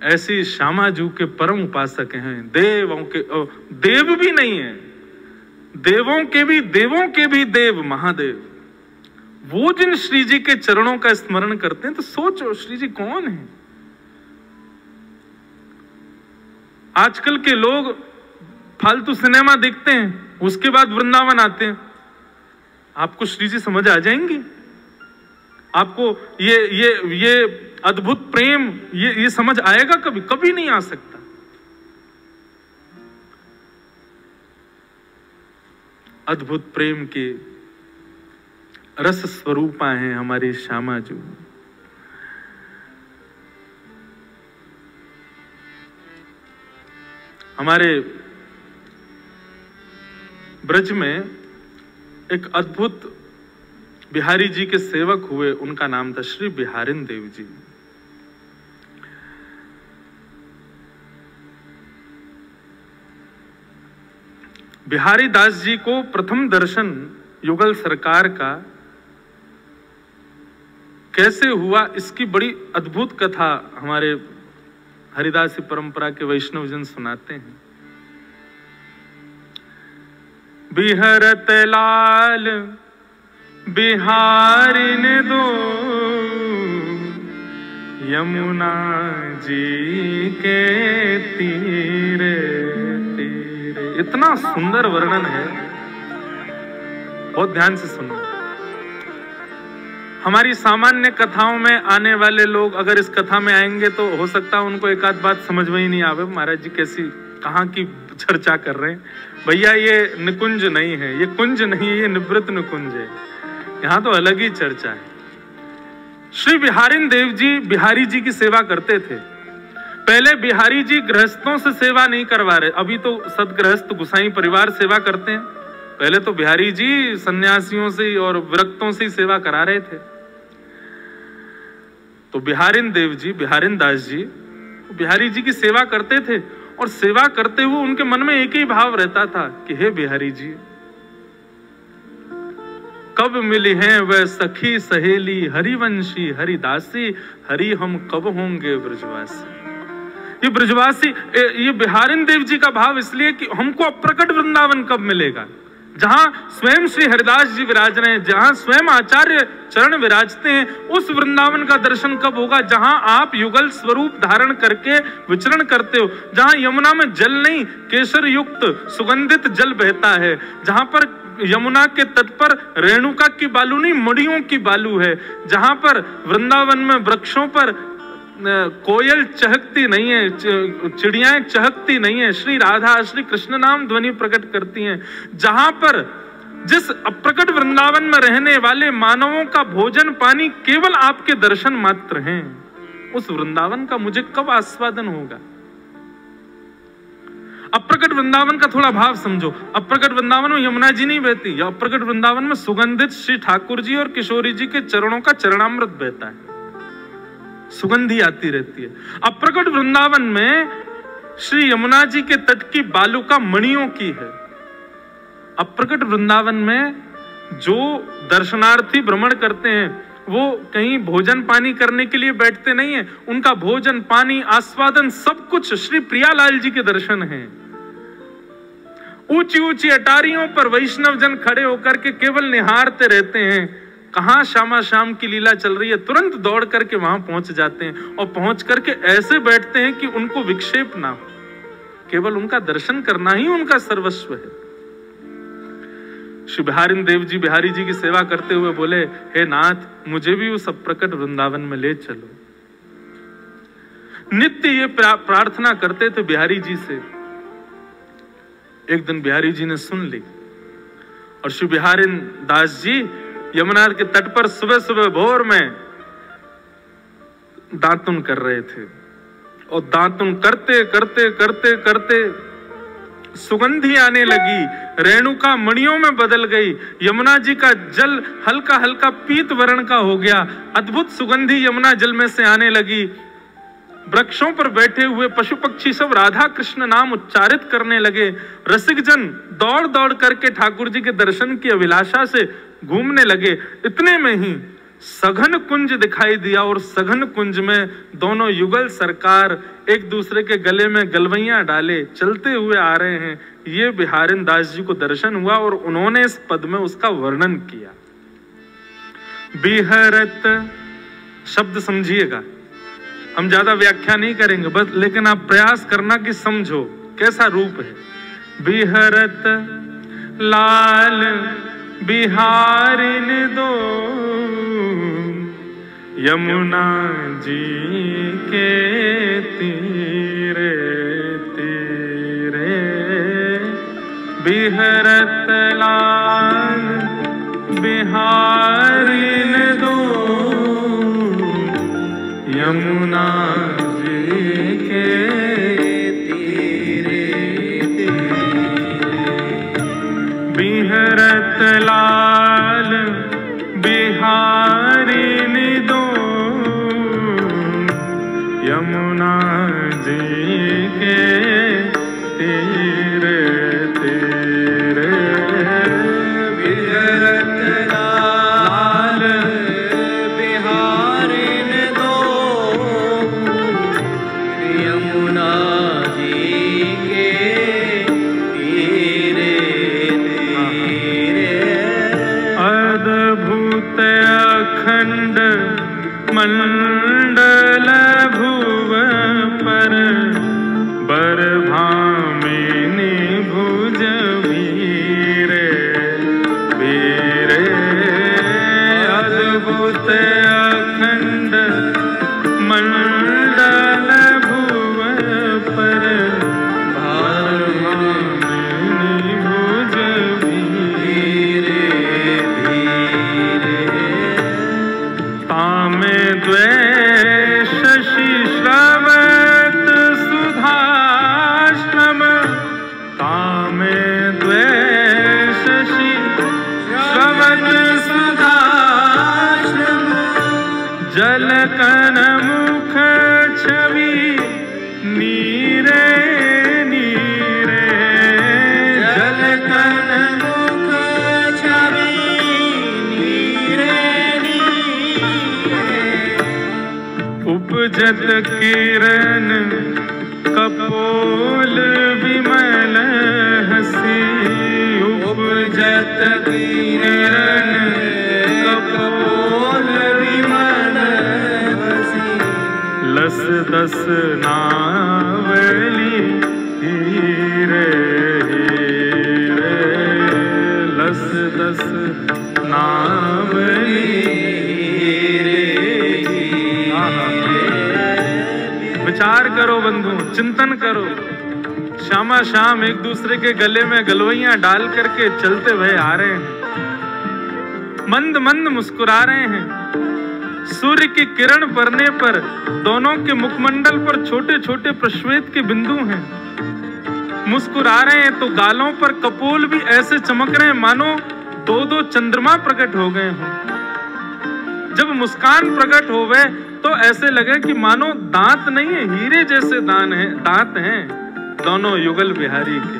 ऐसी श्यामा जू के परम उपासक हैं। देवों के ओ, देव भी नहीं है। देवों के भी देवों के भी देव महादेव। वो जिन श्री जी के चरणों का स्मरण करते हैं तो सोचो श्री जी कौन है? आजकल के लोग फालतू सिनेमा देखते हैं, उसके बाद वृंदावन आते हैं। आपको श्री जी समझ आ जाएँगी? आपको ये ये ये अद्भुत प्रेम, ये ये समझ आएगा कभी? कभी नहीं आ सकता। अद्भुत प्रेम के रस स्वरूपा हैं हमारे श्यामा जी। हमारे ब्रज में एक अद्भुत बिहारी जी के सेवक हुए, उनका नाम था श्री बिहारिन देव जी। बिहारी दास जी को प्रथम दर्शन युगल सरकार का कैसे हुआ, इसकी बड़ी अद्भुत कथा हमारे हरिदासी परंपरा के वैष्णव जन सुनाते हैं। बिहरत लाल बिहारिन दो यमुना जी के तीरे तीरे। इतना सुंदर वर्णन है। बहुत ध्यान से सुनो। हमारी सामान्य कथाओं में आने वाले लोग अगर इस कथा में आएँगे तो हो सकता है उनको एक आध बात समझ में ही नहीं आवे। महाराज जी, कैसी कहाँ की चर्चा कर रहे हैं? भैया, ये निकुंज नहीं है। ये कुंज नहीं है ये निवृत्त निकुंज है। यहाँ तो अलग ही चर्चा है। श्री बिहारिन देव जी, बिहारी जी की सेवा करते थे। पहले बिहारी जी गृहस्थों से सेवा नहीं करवा रहे। अभी तो सदगृहस्थ गुसाई परिवार सेवा करते हैं। पहले तो बिहारी जी सन्यासियों से और विरक्तों से सेवा करा रहे थे। तो बिहारिन देव जी, बिहारिन दास जी बिहारी जी की सेवा करते थे और सेवा करते हुए उनके मन में एक ही भाव रहता था कि हे बिहारी जी, कब मिली हैं वह सखी सहेली, हरिवंशी, हरिदासी, हरि हम कब होंगे ब्रजवासी। ये ब्रजवासी, ये बिहारिन देव जी का भाव इसलिए कि हमको अप्रकट वृंदावन कब मिलेगा? जहाँ स्वयं श्री हरिदास जी विराज रहे हैं, जहाँ स्वयं आचार्य चरण विराजते हैं, उस वृंदावन का दर्शन कब होगा? जहाँ आप युगल स्वरूप धारण करके विचरण करते हो, जहाँ यमुना में जल नहीं केसर युक्त, सुगंधित जल बहता है, जहाँ पर यमुना के तट पर रेणुका की बालू नहीं मड़ियों की बालू है, जहाँ पर वृंदावन में वृक्षों पर कोयल चहकती नहीं है चिड़ियाएँ चहकती नहीं है। श्री राधा, श्री कृष्ण नाम ध्वनि प्रकट करती हैं। जहाँ पर जिस अप्रकट वृंदावन में रहने वाले मानवों का भोजन पानी केवल आपके दर्शन मात्र हैं। उस वृंदावन का मुझे कब आस्वादन होगा? अप्रकट वृंदावन का थोड़ा भाव समझो। अप्रकट वृंदावन में यमुना जी नहीं बहती अप्रकट वृंदावन में सुगंधित श्री ठाकुर जी और किशोरी जी के चरणों का चरणामृत बहता है। सुगंधी आती रहती है। अप्रकट वृंदावन में श्री यमुना जी के तट की बालुका मणियों की है। अप्रकट वृंदावन में जो दर्शनार्थी भ्रमण करते हैं, वो कहीं भोजन पानी करने के लिए बैठते नहीं है। उनका भोजन, पानी, आस्वादन सब कुछ श्री प्रियालाल जी के दर्शन है। ऊँची ऊँची अटारियों पर वैष्णव जन खड़े होकर के केवल निहारते रहते हैं। कहा श्यामा श्याम की लीला चल रही है? तुरंत दौड़ करके वहाँ पहुँच जाते हैं और पहुँच करके ऐसे बैठते हैं कि उनको विक्षेप ना हो। केवल उनका दर्शन करना ही उनका सर्वस्व है। श्री बिहारी देव जी, बिहारी जी की सेवा करते हुए बोले, हे नाथ, मुझे भी उस अप्रकट वृंदावन में ले चलो। नित्य ये प्रार्थना करते थे बिहारी जी से। एक दिन बिहारी जी ने सुन ली और श्री बिहारी दास जी यमुना के तट पर सुबह सुबह भोर में दातुन कर रहे थे। और दातुन करते करते करते करते सुगंधी आने लगी, रेणुका मणियों में बदल गई। यमुना जी का जल हल्का हल्का पीत वर्ण का हो गया। अद्भुत सुगंधी यमुना जल में से आने लगी। वृक्षों पर बैठे हुए पशु पक्षी सब राधा कृष्ण नाम उच्चारित करने लगे। रसिक जन दौड़ दौड़ करके ठाकुर जी के दर्शन की अभिलाषा से घूमने लगे। इतने में ही सघन कुंज दिखाई दिया और सघन कुंज में दोनों युगल सरकार एक दूसरे के गले में गलवैया डाले, चलते हुए आ रहे हैं। ये बिहारिन दास जी को दर्शन हुआ और उन्होंने इस पद में उसका वर्णन किया। बिहरत, शब्द समझिएगा। हम ज़्यादा व्याख्या नहीं करेंगे, बस लेकिन आप प्रयास करना कि समझो, कैसा रूप है? बिहरत, लाल बिहारिन दो यमुना जी के तीरे तीरे। बिहरत लाल बिहारिन दस नावली, हीरे हीरे। लस दस नावली विचार करो बंधु, चिंतन करो। शामा शाम एक दूसरे के गले में गलवैया डाल करके चलते हुए आ रहे हैं। मंद मंद मुस्कुरा रहे हैं। सूर्य की किरण पड़ने पर दोनों के मुखमंडल पर छोटे छोटे प्रश्वेत के बिंदु हैं। मुस्कुरा रहे हैं तो गालों पर कपोल भी ऐसे चमक रहे हैं, मानो दो दो चंद्रमा प्रकट हो गए हों। जब मुस्कान प्रकट हो गए तो ऐसे लगे कि मानो दांत नहीं है, हीरे जैसे दान है, दांत हैं दोनों युगल बिहारी के।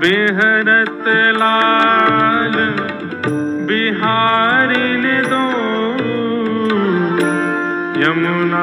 बेहरत लाल बिहारी ने यमुना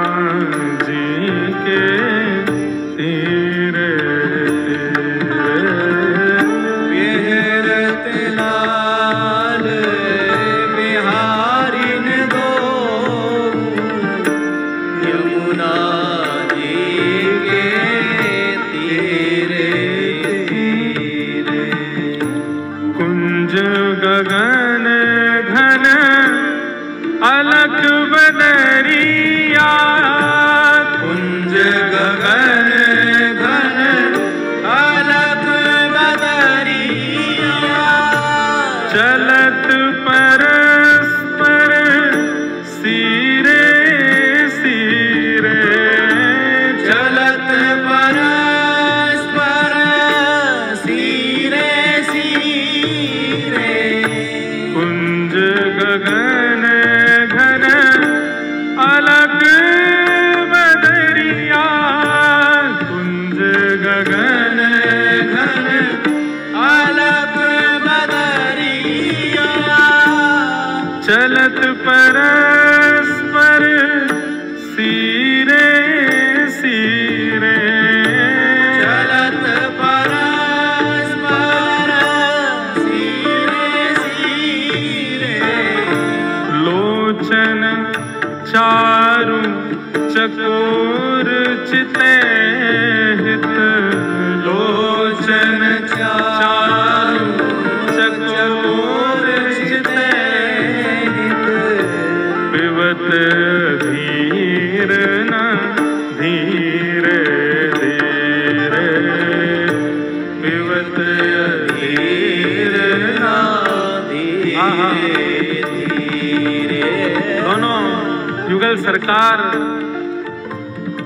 दोनों युगल सरकार,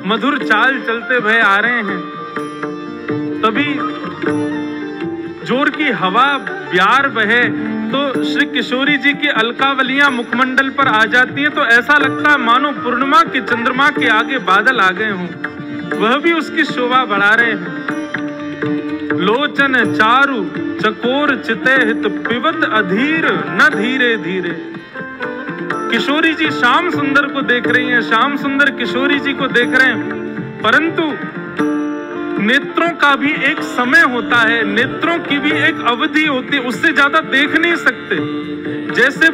मधुर चाल चलते भय आ रहे हैं। तभी ज़ोर की हवा ब्यार बहे तो श्री किशोरी जी की अलकावलियाँ मुखमंडल पर आ जाती हैं तो ऐसा लगता है मानो पूर्णिमा के चंद्रमा के आगे बादल आ गए हों। वह भी उसकी शोभा बढ़ा रहे हैं। लोचन चारु चकोर चिते हित पिबत अधीर न धीरे धीरे। किशोरी जी श्याम सुंदर को देख रही हैं, श्याम सुंदर किशोरी जी को देख रहे हैं, परंतु नेत्रों का भी एक समय होता है, नेत्रों की भी एक अवधि होती है, उससे ज़्यादा देख नहीं सकते। जैसे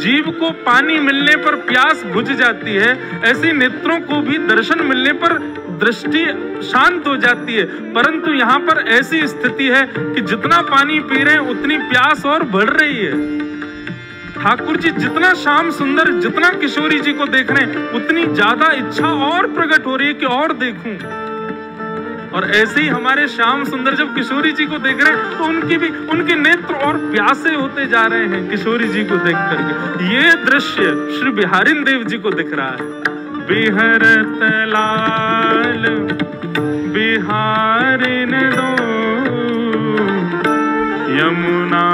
जीव को पानी मिलने पर प्यास बुझ जाती है, ऐसे नेत्रों को भी दर्शन मिलने पर दृष्टि शांत हो जाती है। परंतु यहाँ पर ऐसी स्थिति है कि जितना पानी पी रहे हैं, उतनी प्यास और बढ़ रही है। ठाकुर जी, जितना श्याम सुंदर, जितना किशोरी जी को देख रहे हैं, उतनी ज़्यादा इच्छा और प्रकट हो रही है कि और देखूँ। और ऐसे ही हमारे श्याम सुंदर जब किशोरी जी को देख रहे हैं तो उनकी भी, उनके नेत्र और प्यासे होते जा रहे हैं, किशोरी जी को देख करके। ये दृश्य श्री बिहारिन देव जी को दिख रहा है। बिहरत लाल बिहारिन दो यमुना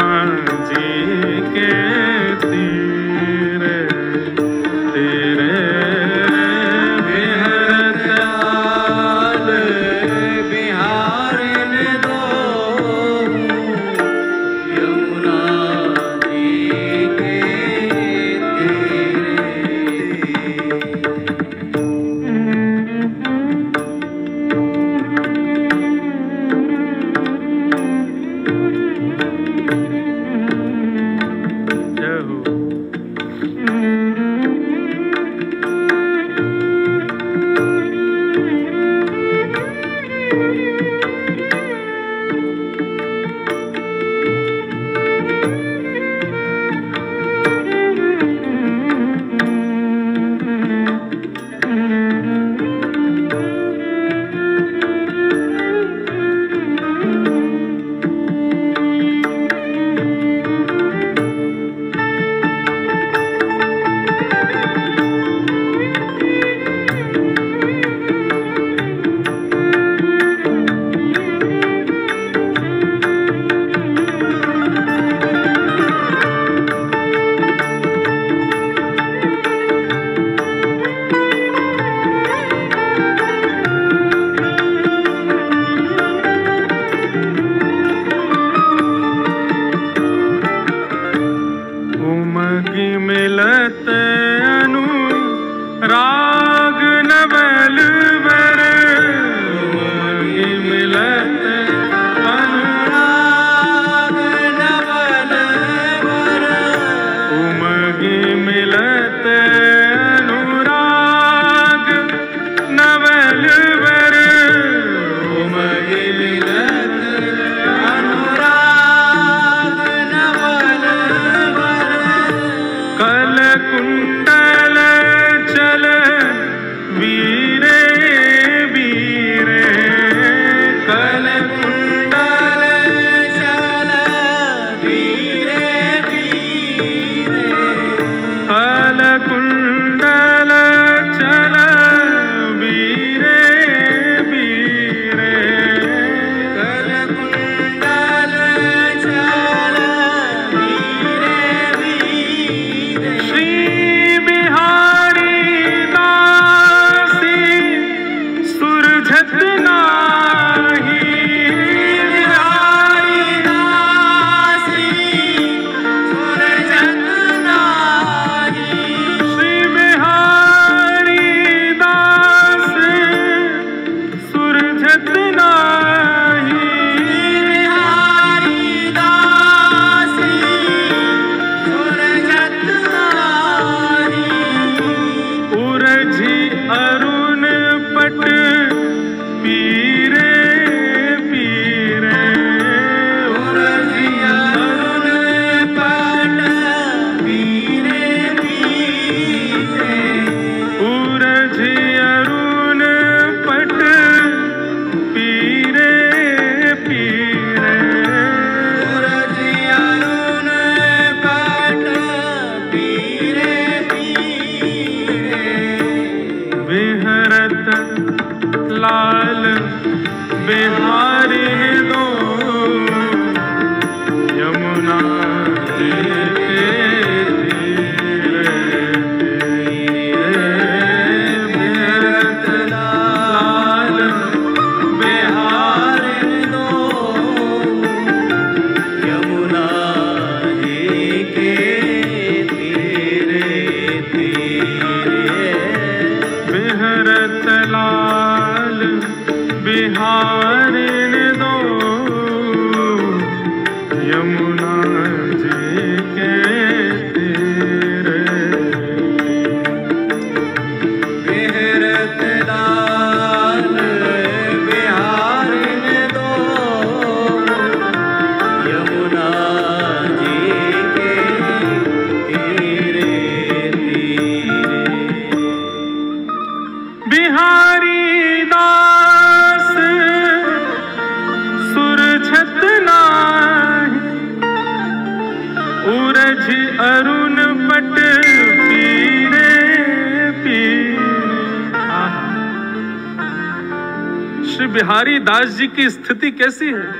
दास जी की स्थिति कैसी है?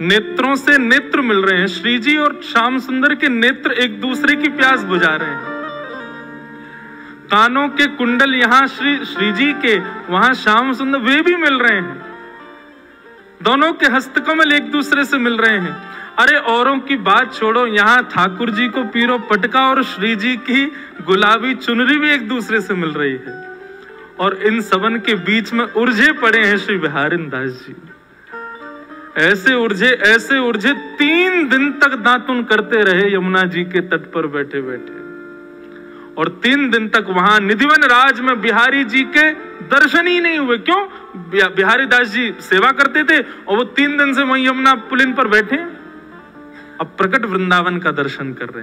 नेत्रों से नेत्र मिल रहे हैं। श्री जी और श्याम सुंदर के नेत्र एक दूसरे की प्यास बुझा रहे हैं। कानों के कुंडल यहाँ श्री श्री जी के, वहाँ श्याम सुंदर, वे भी मिल रहे हैं। दोनों के हस्तकमल एक दूसरे से मिल रहे हैं। अरे औरों की बात छोड़ो, यहाँ ठाकुर जी को पीरो, पटका और श्री जी की गुलाबी चुनरी भी एक दूसरे से मिल रही है। और इन सबन के बीच में उर्जे पड़े हैं श्री बिहारिन दास जी। ऐसे उर्जे ऐसे उर्जे तीन दिन तक दातुन करते रहे यमुना जी के तट पर बैठे बैठे और तीन दिन तक वहाँ निधिवन राज में बिहारी जी के दर्शन ही नहीं हुए। क्यों? बिहारी दास जी सेवा करते थे और वो तीन दिन से वहीं यमुना पुलिन पर बैठे। अब प्रकट वृंदावन का दर्शन कर रहे हैं।